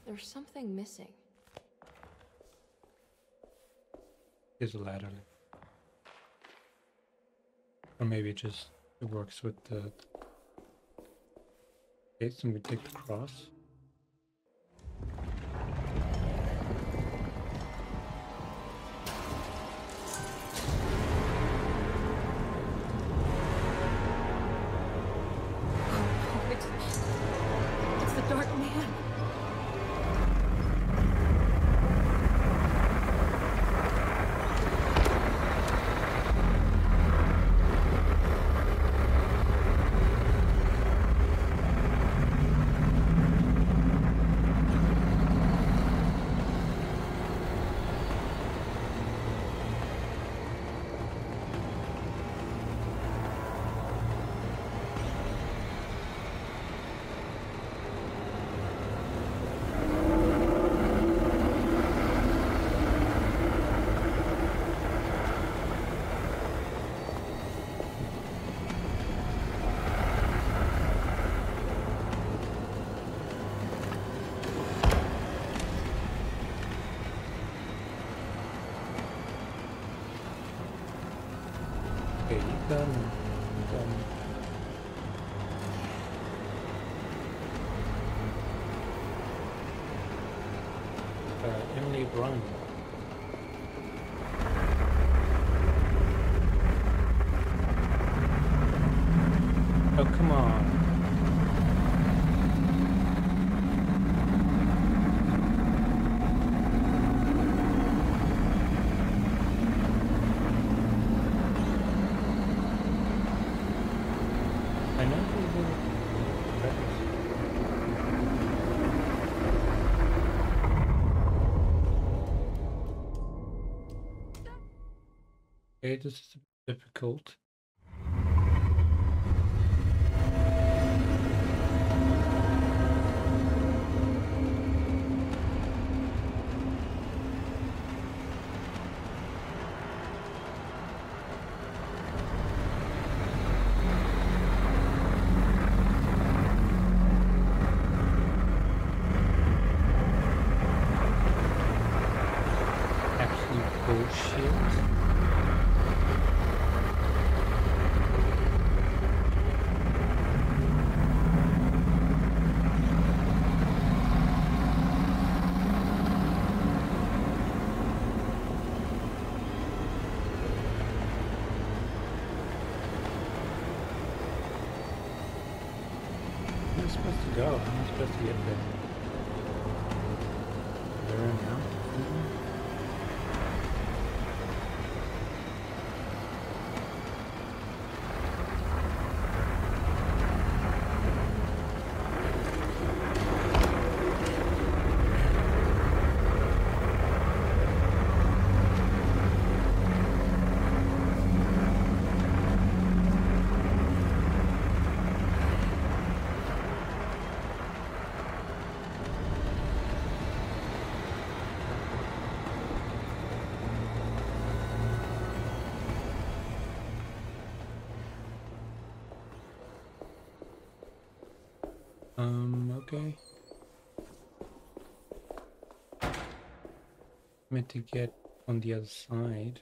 S3: There's something missing.
S1: Here's a ladder. Or maybe just it works with the Okay, so we take the cross. Okay, Ethan. Ethan. Uh, Emily run. Oh, come on. I know there's a rebels. Okay, this is difficult. Absolute bullshit. Meant to get on the other side.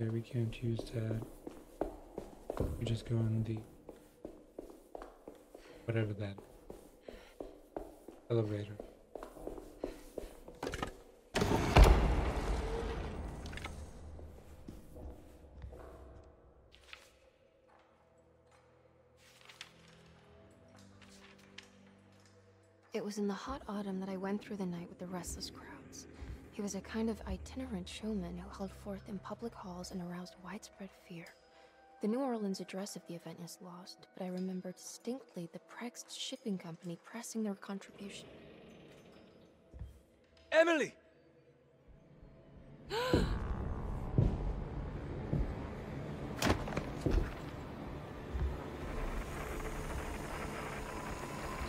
S1: Okay, we can't use that. Just go in the whatever that elevator.
S3: It was in the hot autumn that I went through the night with the restless crowds. He was a kind of itinerant showman who held forth in public halls and aroused widespread fear. The New Orleans address of the event is lost, but I remember distinctly the Pregzt Shipping Company pressing their contribution.
S13: Emily!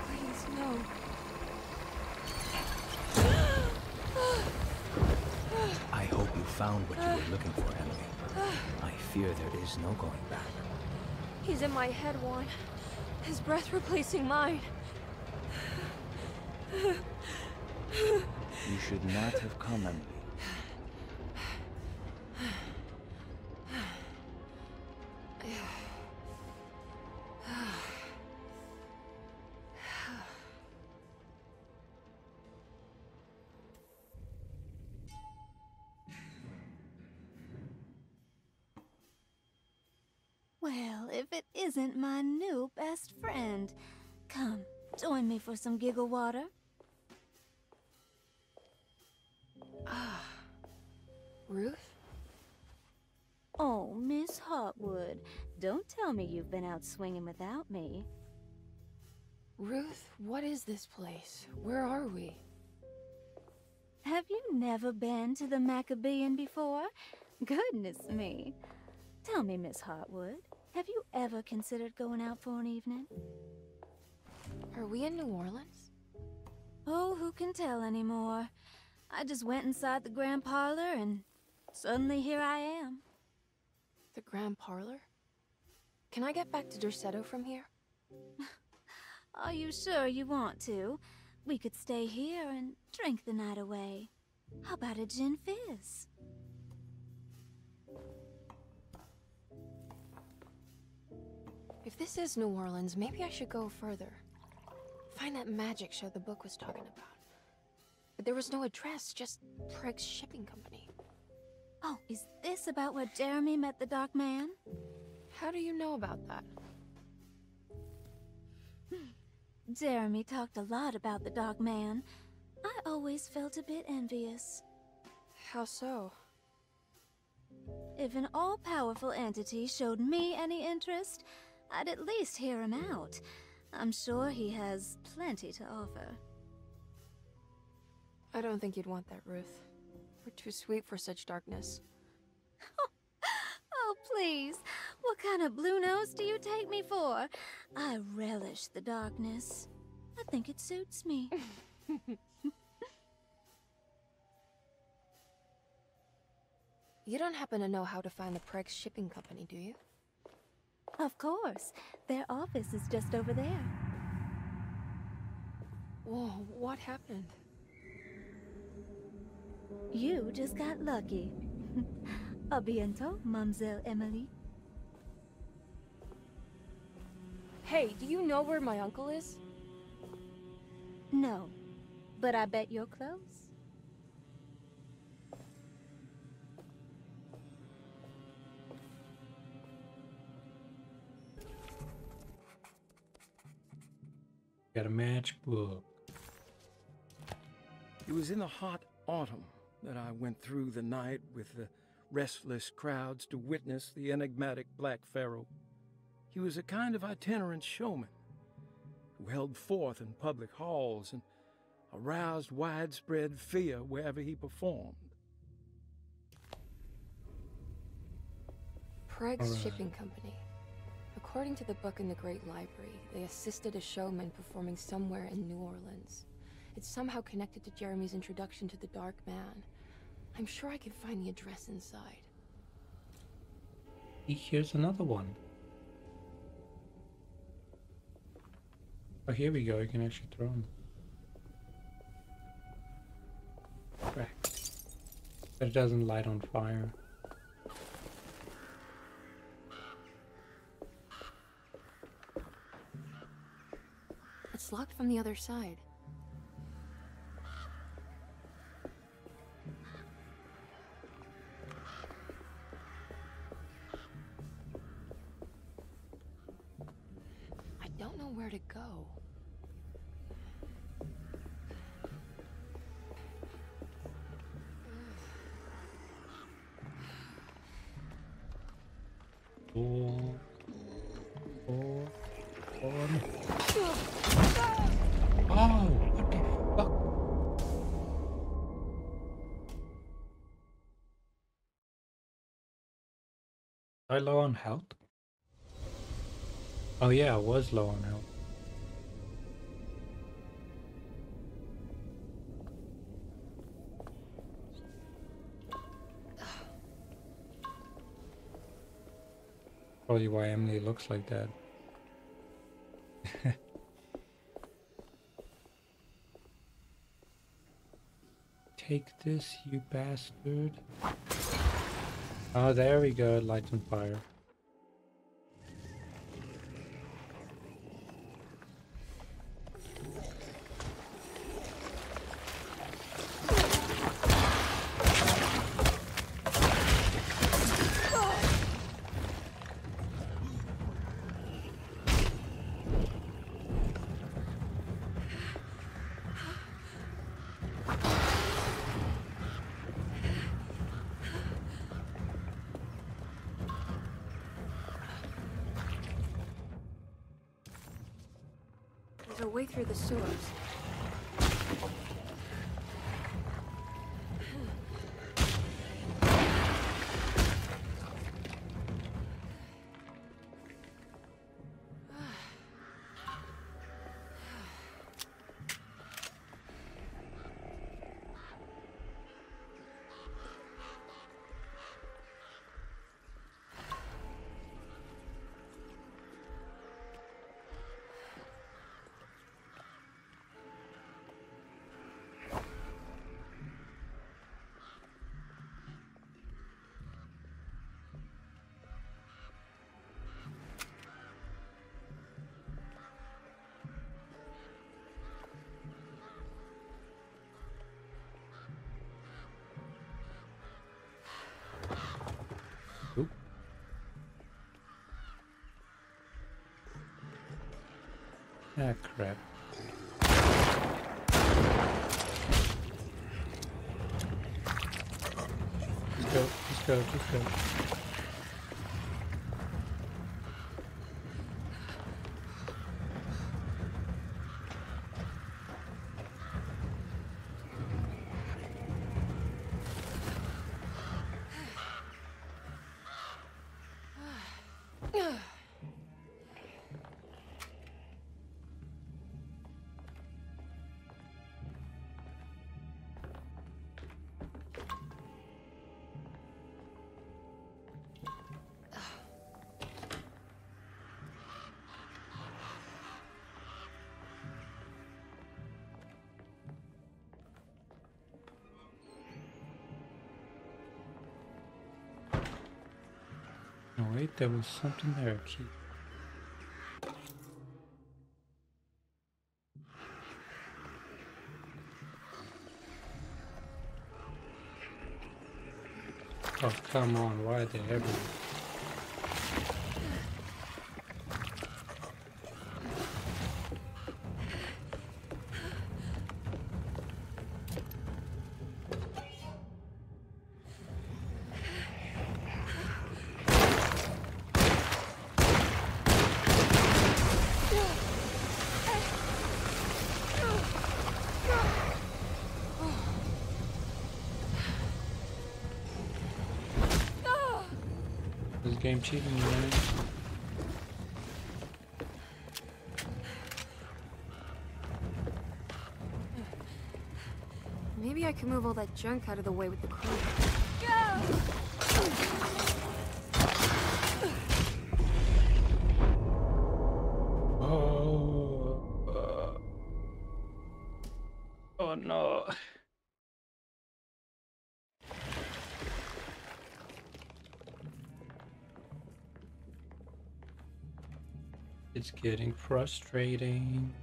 S3: Please, no.
S15: I hope you found what you were looking for, Emily. I fear there is no going back.
S3: He's in my head, Juan. His breath replacing mine.
S2: You should not have come, Emily.
S16: For some giggle water.
S3: Ah. Ruth?
S16: Oh, Miss Hartwood, don't tell me you've been out swinging without me.
S3: Ruth, what is this place? Where are we?
S16: Have you never been to the Maccabean before? Goodness me. Tell me, Miss Hartwood, have you ever considered going out for an evening?
S3: Are we in New Orleans?
S16: Oh, who can tell anymore? I just went inside the grand parlor and suddenly here I am.
S3: The Grand Parlor? Can I get back to Derceto from here?
S16: Are you sure you want to? We could stay here and drink the night away. How about a gin fizz?
S3: If this is New Orleans, maybe I should go further. Find that magic show the book was talking about. But there was no address, just Pregzt Shipping Company.
S16: Oh, is this about where Jeremy met the Dark Man?
S3: How do you know about that? Hmm.
S16: Jeremy talked a lot about the Dark Man. I always felt a bit envious.
S3: How so?
S16: If an all-powerful entity showed me any interest, I'd at least hear him out. I'm sure he has plenty to offer.
S3: I don't think you'd want that, Ruth. We're too sweet for such darkness.
S16: Oh, please. What kind of blue nose do you take me for? I relish the darkness. I think it suits me.
S3: You don't happen to know how to find the Pregzt Shipping Company, do you?
S16: Of course. Their office is just over there.
S3: Whoa, what happened?
S16: You just got lucky. A bientôt, Mademoiselle Emily.
S3: Hey, do you know where my uncle is?
S16: No, but I bet you're close.
S1: Got a matchbook.
S13: It was in the hot autumn that I went through the night with the restless crowds to witness the enigmatic Black Pharaoh. He was a kind of itinerant showman who held forth in public halls and aroused widespread fear wherever he performed.
S3: Pregzt
S1: right.
S3: Shipping Company. According to the book in the Great Library, they assisted a showman performing somewhere in New Orleans. It's somehow connected to Jeremy's introduction to the Dark Man. I'm sure I can find the address inside.
S1: Here's another one. Oh, here we go. You can actually throw them. Crack. But it doesn't light on fire.
S3: It's locked from the other side. I don't know where to go.
S1: I low on health? Oh yeah, I was low on health. Probably why Emily looks like that. Take this, you bastard. Oh, there we go. light and fire. Go, let's go, No, wait, there was something there. Key. Oh, come on, why are they everywhere? Cheating, man.
S3: Maybe I can move all that junk out of the way with the crew.
S1: It's getting frustrating.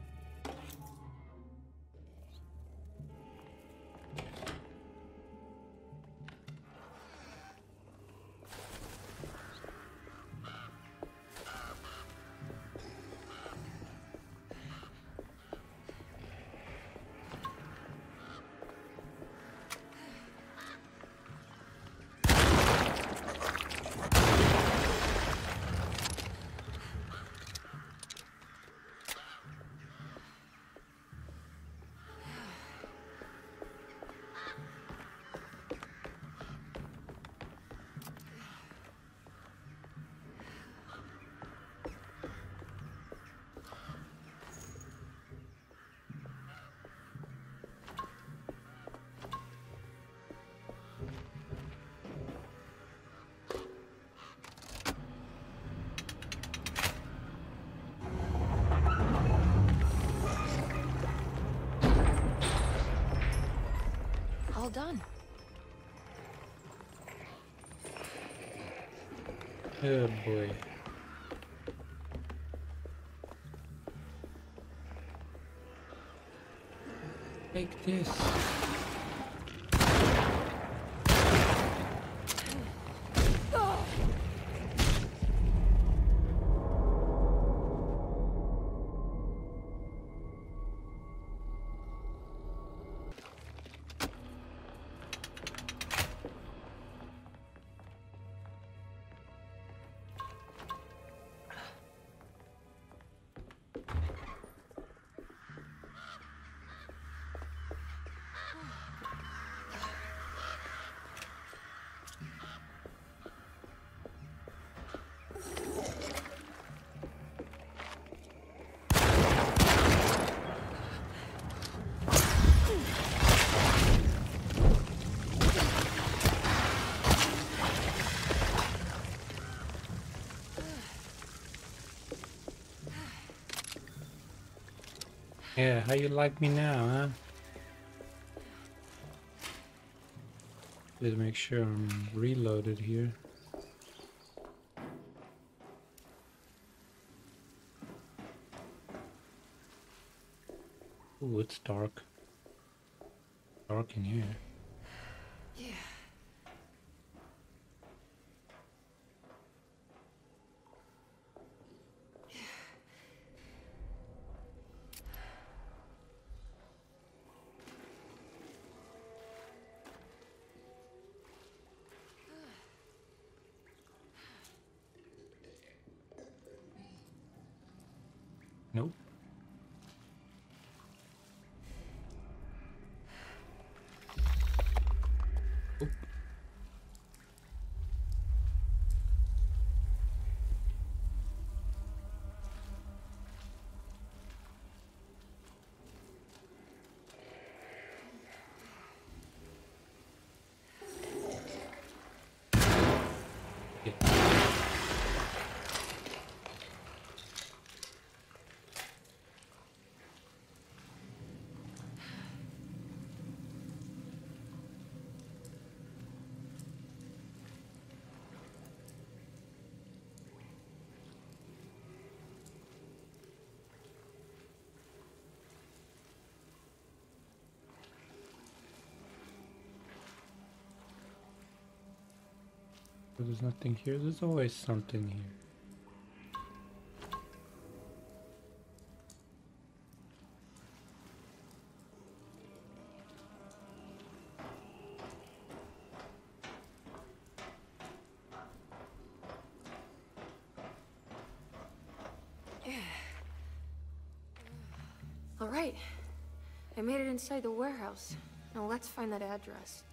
S1: This. Yeah, how you like me now, huh? Let's make sure I'm reloaded here. Ooh, it's dark. Dark in here. But there's nothing here. There's always something here.
S3: All right. I made it inside the warehouse. Now let's find that address.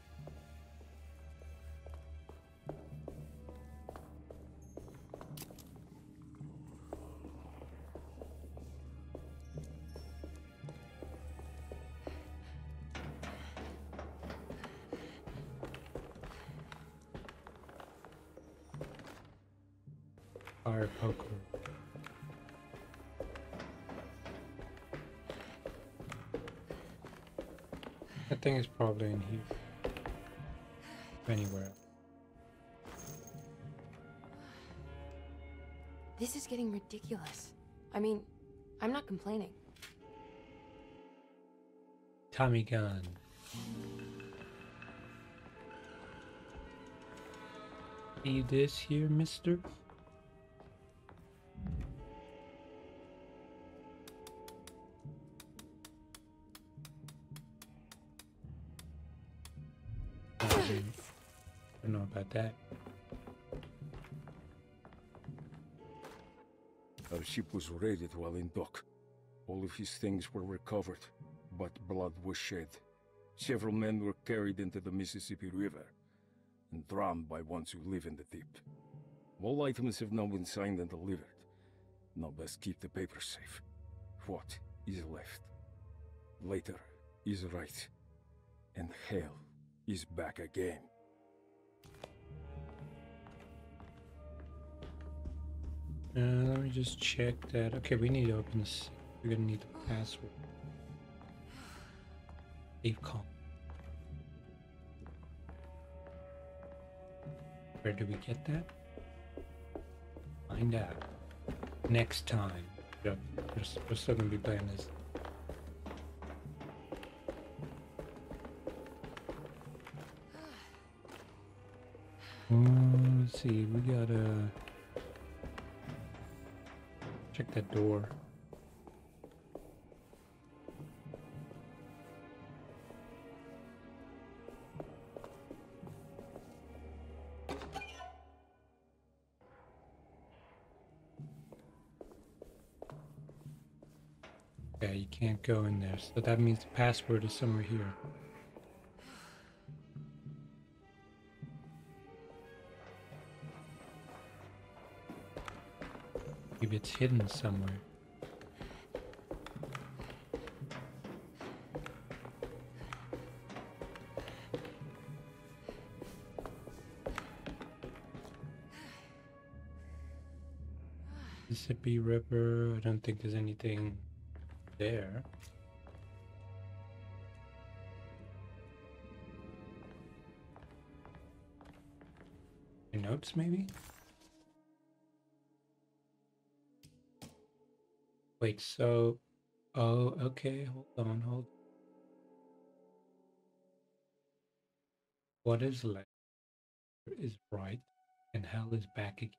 S1: Thing is probably in here. Anywhere.
S3: This is getting ridiculous. I mean, I'm not complaining.
S1: Tommy gun. See this here, mister?
S13: Was raided while in dock. All of his things were recovered, but blood was shed. Several men were carried into the Mississippi River and drowned by ones who live in the deep. All items have now been signed and delivered. Now best keep the papers safe. What is left? Later is right. And hell is back again.
S1: Uh, let me just check that. Okay, we need to open this. We're gonna need the password. Leave call. Where do we get that? Find out. Next time. Yep, we're, we're still gonna be playing this. Uh, let's see, we gotta check that door. Yeah, you can't go in there, so that means the password is somewhere here. It's hidden somewhere. Mississippi River, I don't think there's anything there. Notes, maybe? Wait, so... Oh, okay, hold on, hold What is left is right, and hell is back again.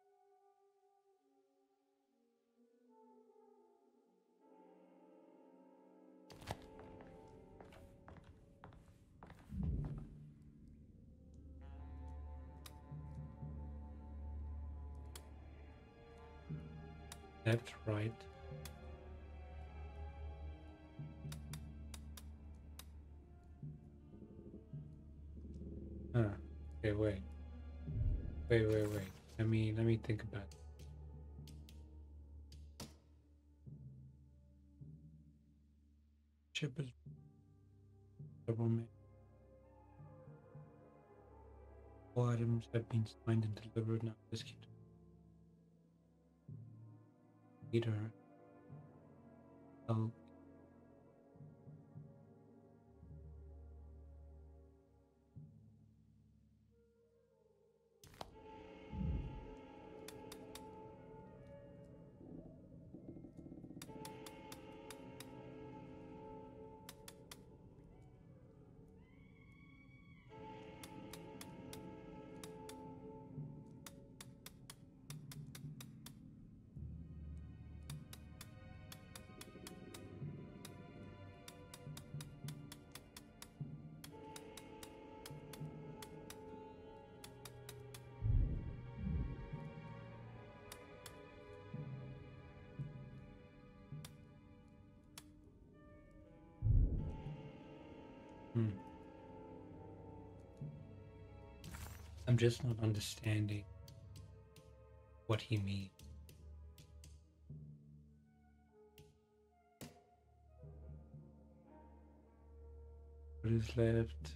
S1: Left, right. Okay, wait. Wait, wait, wait. Let me let me think about it. Ship is double ma- All items have been signed and delivered now. Let's keep Peter. Oh. Hmm. I'm just not understanding what he means. What is left?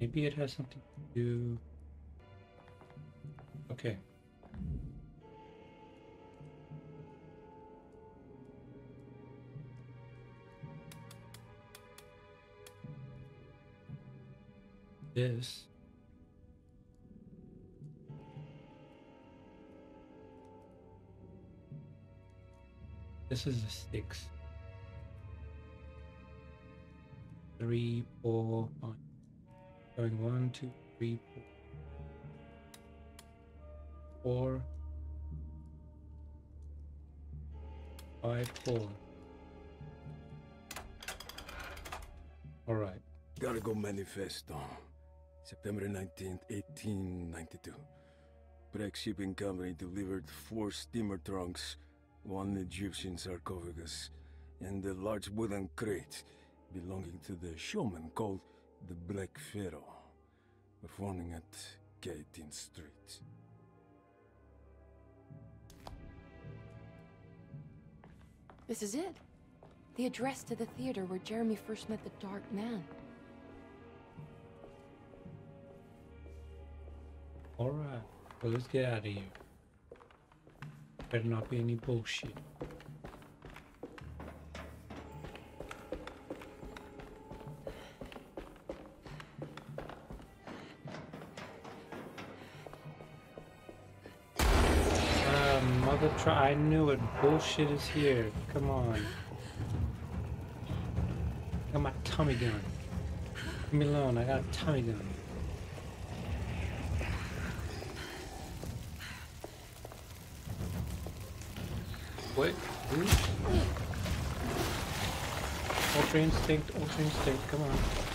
S1: Maybe it has something to do Okay. This This is a six. Three, four, five. Going one, two, three, four. Four. Five, four. All right.
S13: Cargo Manifesto. September 19th, 1892. Breck Shipping Company delivered four steamer trunks, one Egyptian sarcophagus, and a large wooden crate belonging to the showman called the Black Pharaoh, performing at 18th Street.
S3: This is it. The address to the theater where Jeremy first met the Dark Man.
S1: Alright. Well, let's get out of here. Better not be any bullshit. Try. I knew it. Bullshit is here. Come on. I got my tummy gun. Leave me alone. I got a tummy gun. What? Who? Ultra instinct, ultra instinct, come on.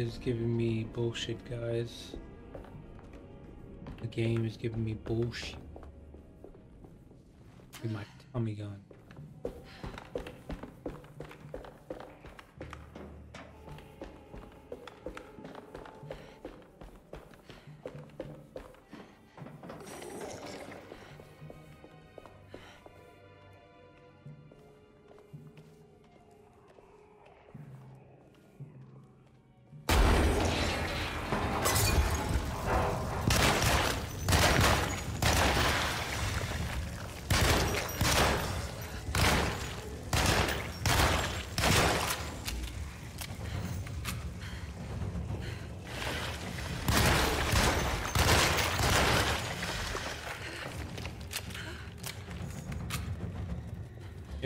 S1: Is giving me bullshit, guys. The game is giving me bullshit. With my tummy gun.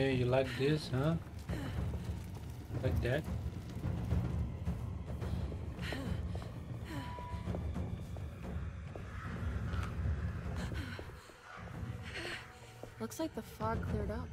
S1: Yeah, you like this, huh? Like that?
S3: Looks like the fog cleared up.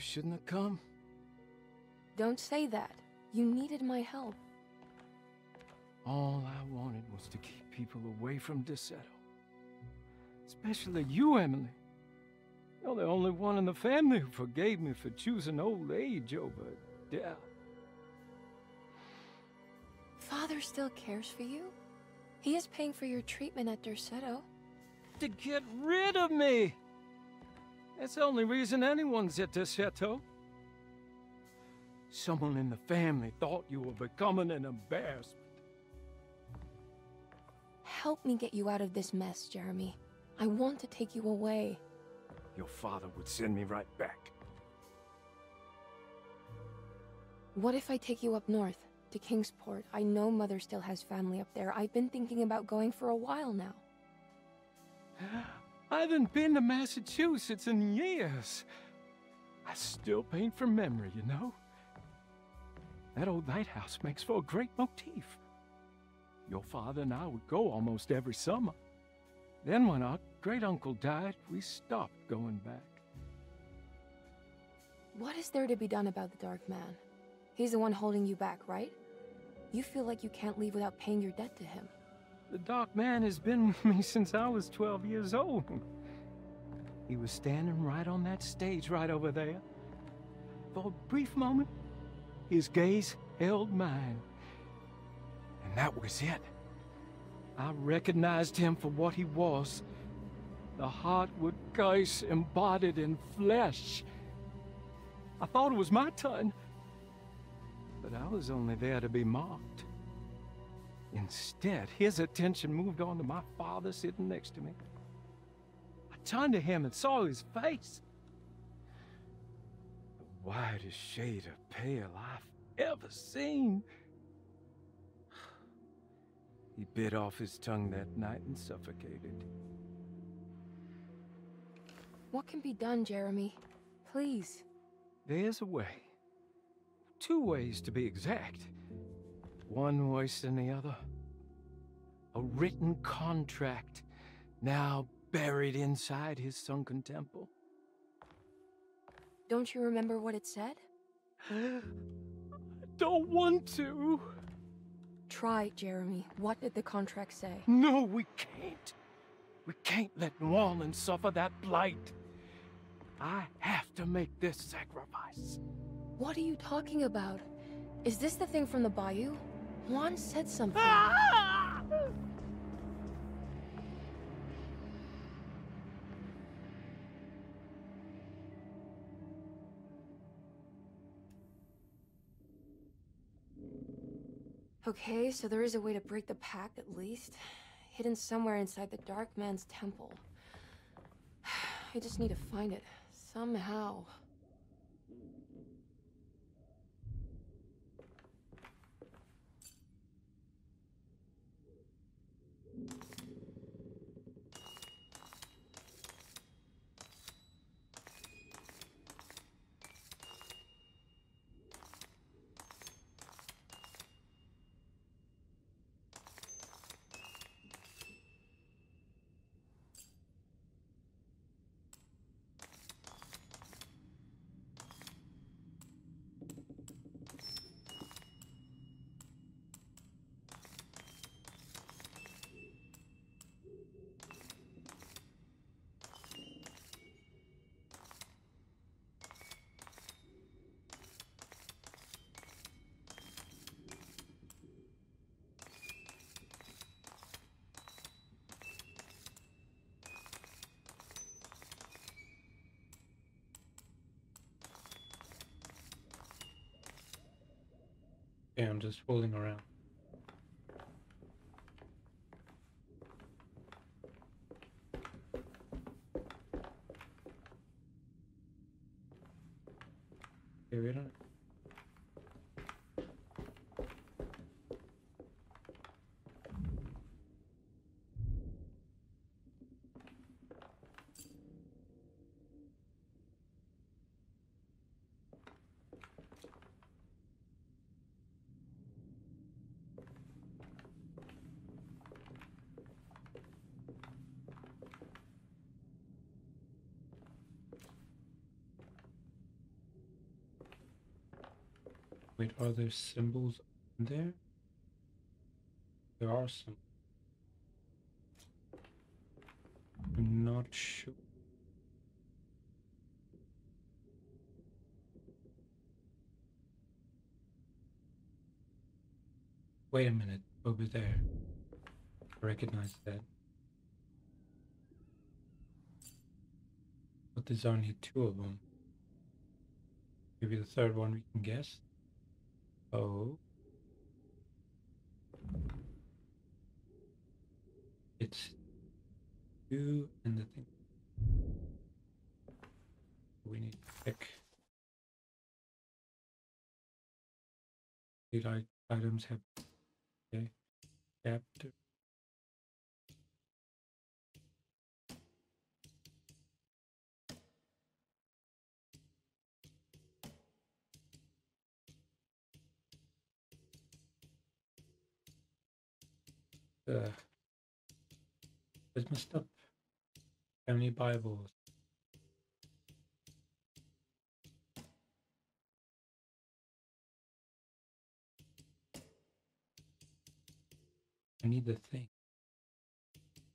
S17: You shouldn't have come.
S3: Don't say that. You needed my help.
S13: All I wanted was to keep people away from Derceto. Especially you, Emily. You're the only one in the family who forgave me for choosing old age over death.
S3: Father still cares for you? He is paying for your treatment at Derceto.
S13: To get rid of me! That's the only reason anyone's at this chateau. Someone in the family thought you were becoming an embarrassment.
S3: Help me get you out of this mess, Jeremy. I want to take you away.
S13: Your father would send me right back.
S3: What if I take you up north, to Kingsport? I know Mother still has family up there. I've been thinking about going for a while now.
S13: I haven't been to Massachusetts in years. I still paint from memory, you know? That old lighthouse makes for a great motif. Your father and I would go almost every summer. Then when our great-uncle died, we stopped going back.
S3: What is there to be done about the Dark Man? He's the one holding you back, right? You feel like you can't leave without paying your debt to him.
S13: The Dark Man has been with me since I was 12 years old. He was standing right on that stage right over there. For a brief moment, his gaze held mine. And that was it. I recognized him for what he was. The Hartwood curse embodied in flesh. I thought it was my turn. But I was only there to be mocked. Instead, his attention moved on to my father sitting next to me. I turned to him and saw his face. The whitest shade of pale I've ever seen. He bit off his tongue that night and suffocated.
S3: What can be done, Jeremy? Please.
S13: There's a way. Two ways to be exact. One worse than the other. A written contract, now buried inside his sunken temple.
S3: Don't you remember what it said?
S13: I don't want to.
S3: Try, Jeremy. What did the contract say?
S13: No, we can't. We can't let New Orleans suffer that blight. I have to make this sacrifice.
S3: What are you talking about? Is this the thing from the bayou? Juan said something. Okay, so there is a way to break the pact at least. Hidden somewhere inside the Dark Man's temple. I just need to find it. Somehow.
S1: Okay, I'm just fooling around. Are there symbols in there? There are some. I'm not sure. Wait a minute, over there. I recognize that. But there's only two of them. Maybe the third one we can guess. Oh. It's two and the thing. We need to pick. Did I items have okay chapter Uh, where's my stuff? How Bibles? I need the thing.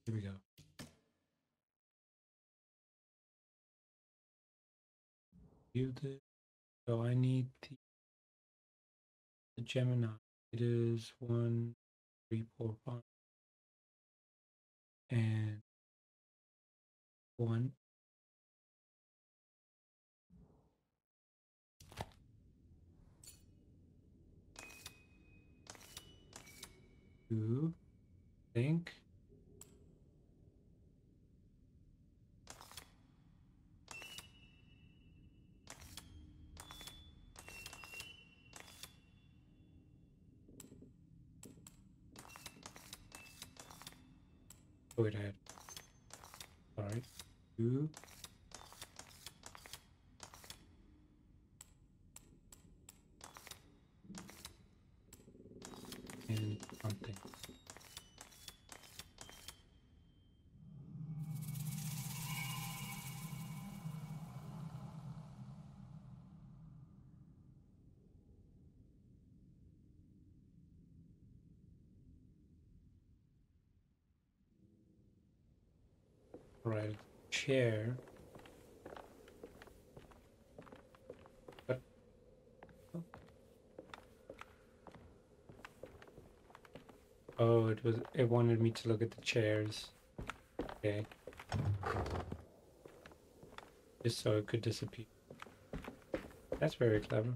S1: Here we go. View the. So I need the, the Gemini. It is one, three, four, five, and one. Two, think. Oh, wait, I had. Alright. Two. Chair. But oh, it was it wanted me to look at the chairs. Okay. Just so it could disappear. That's very clever.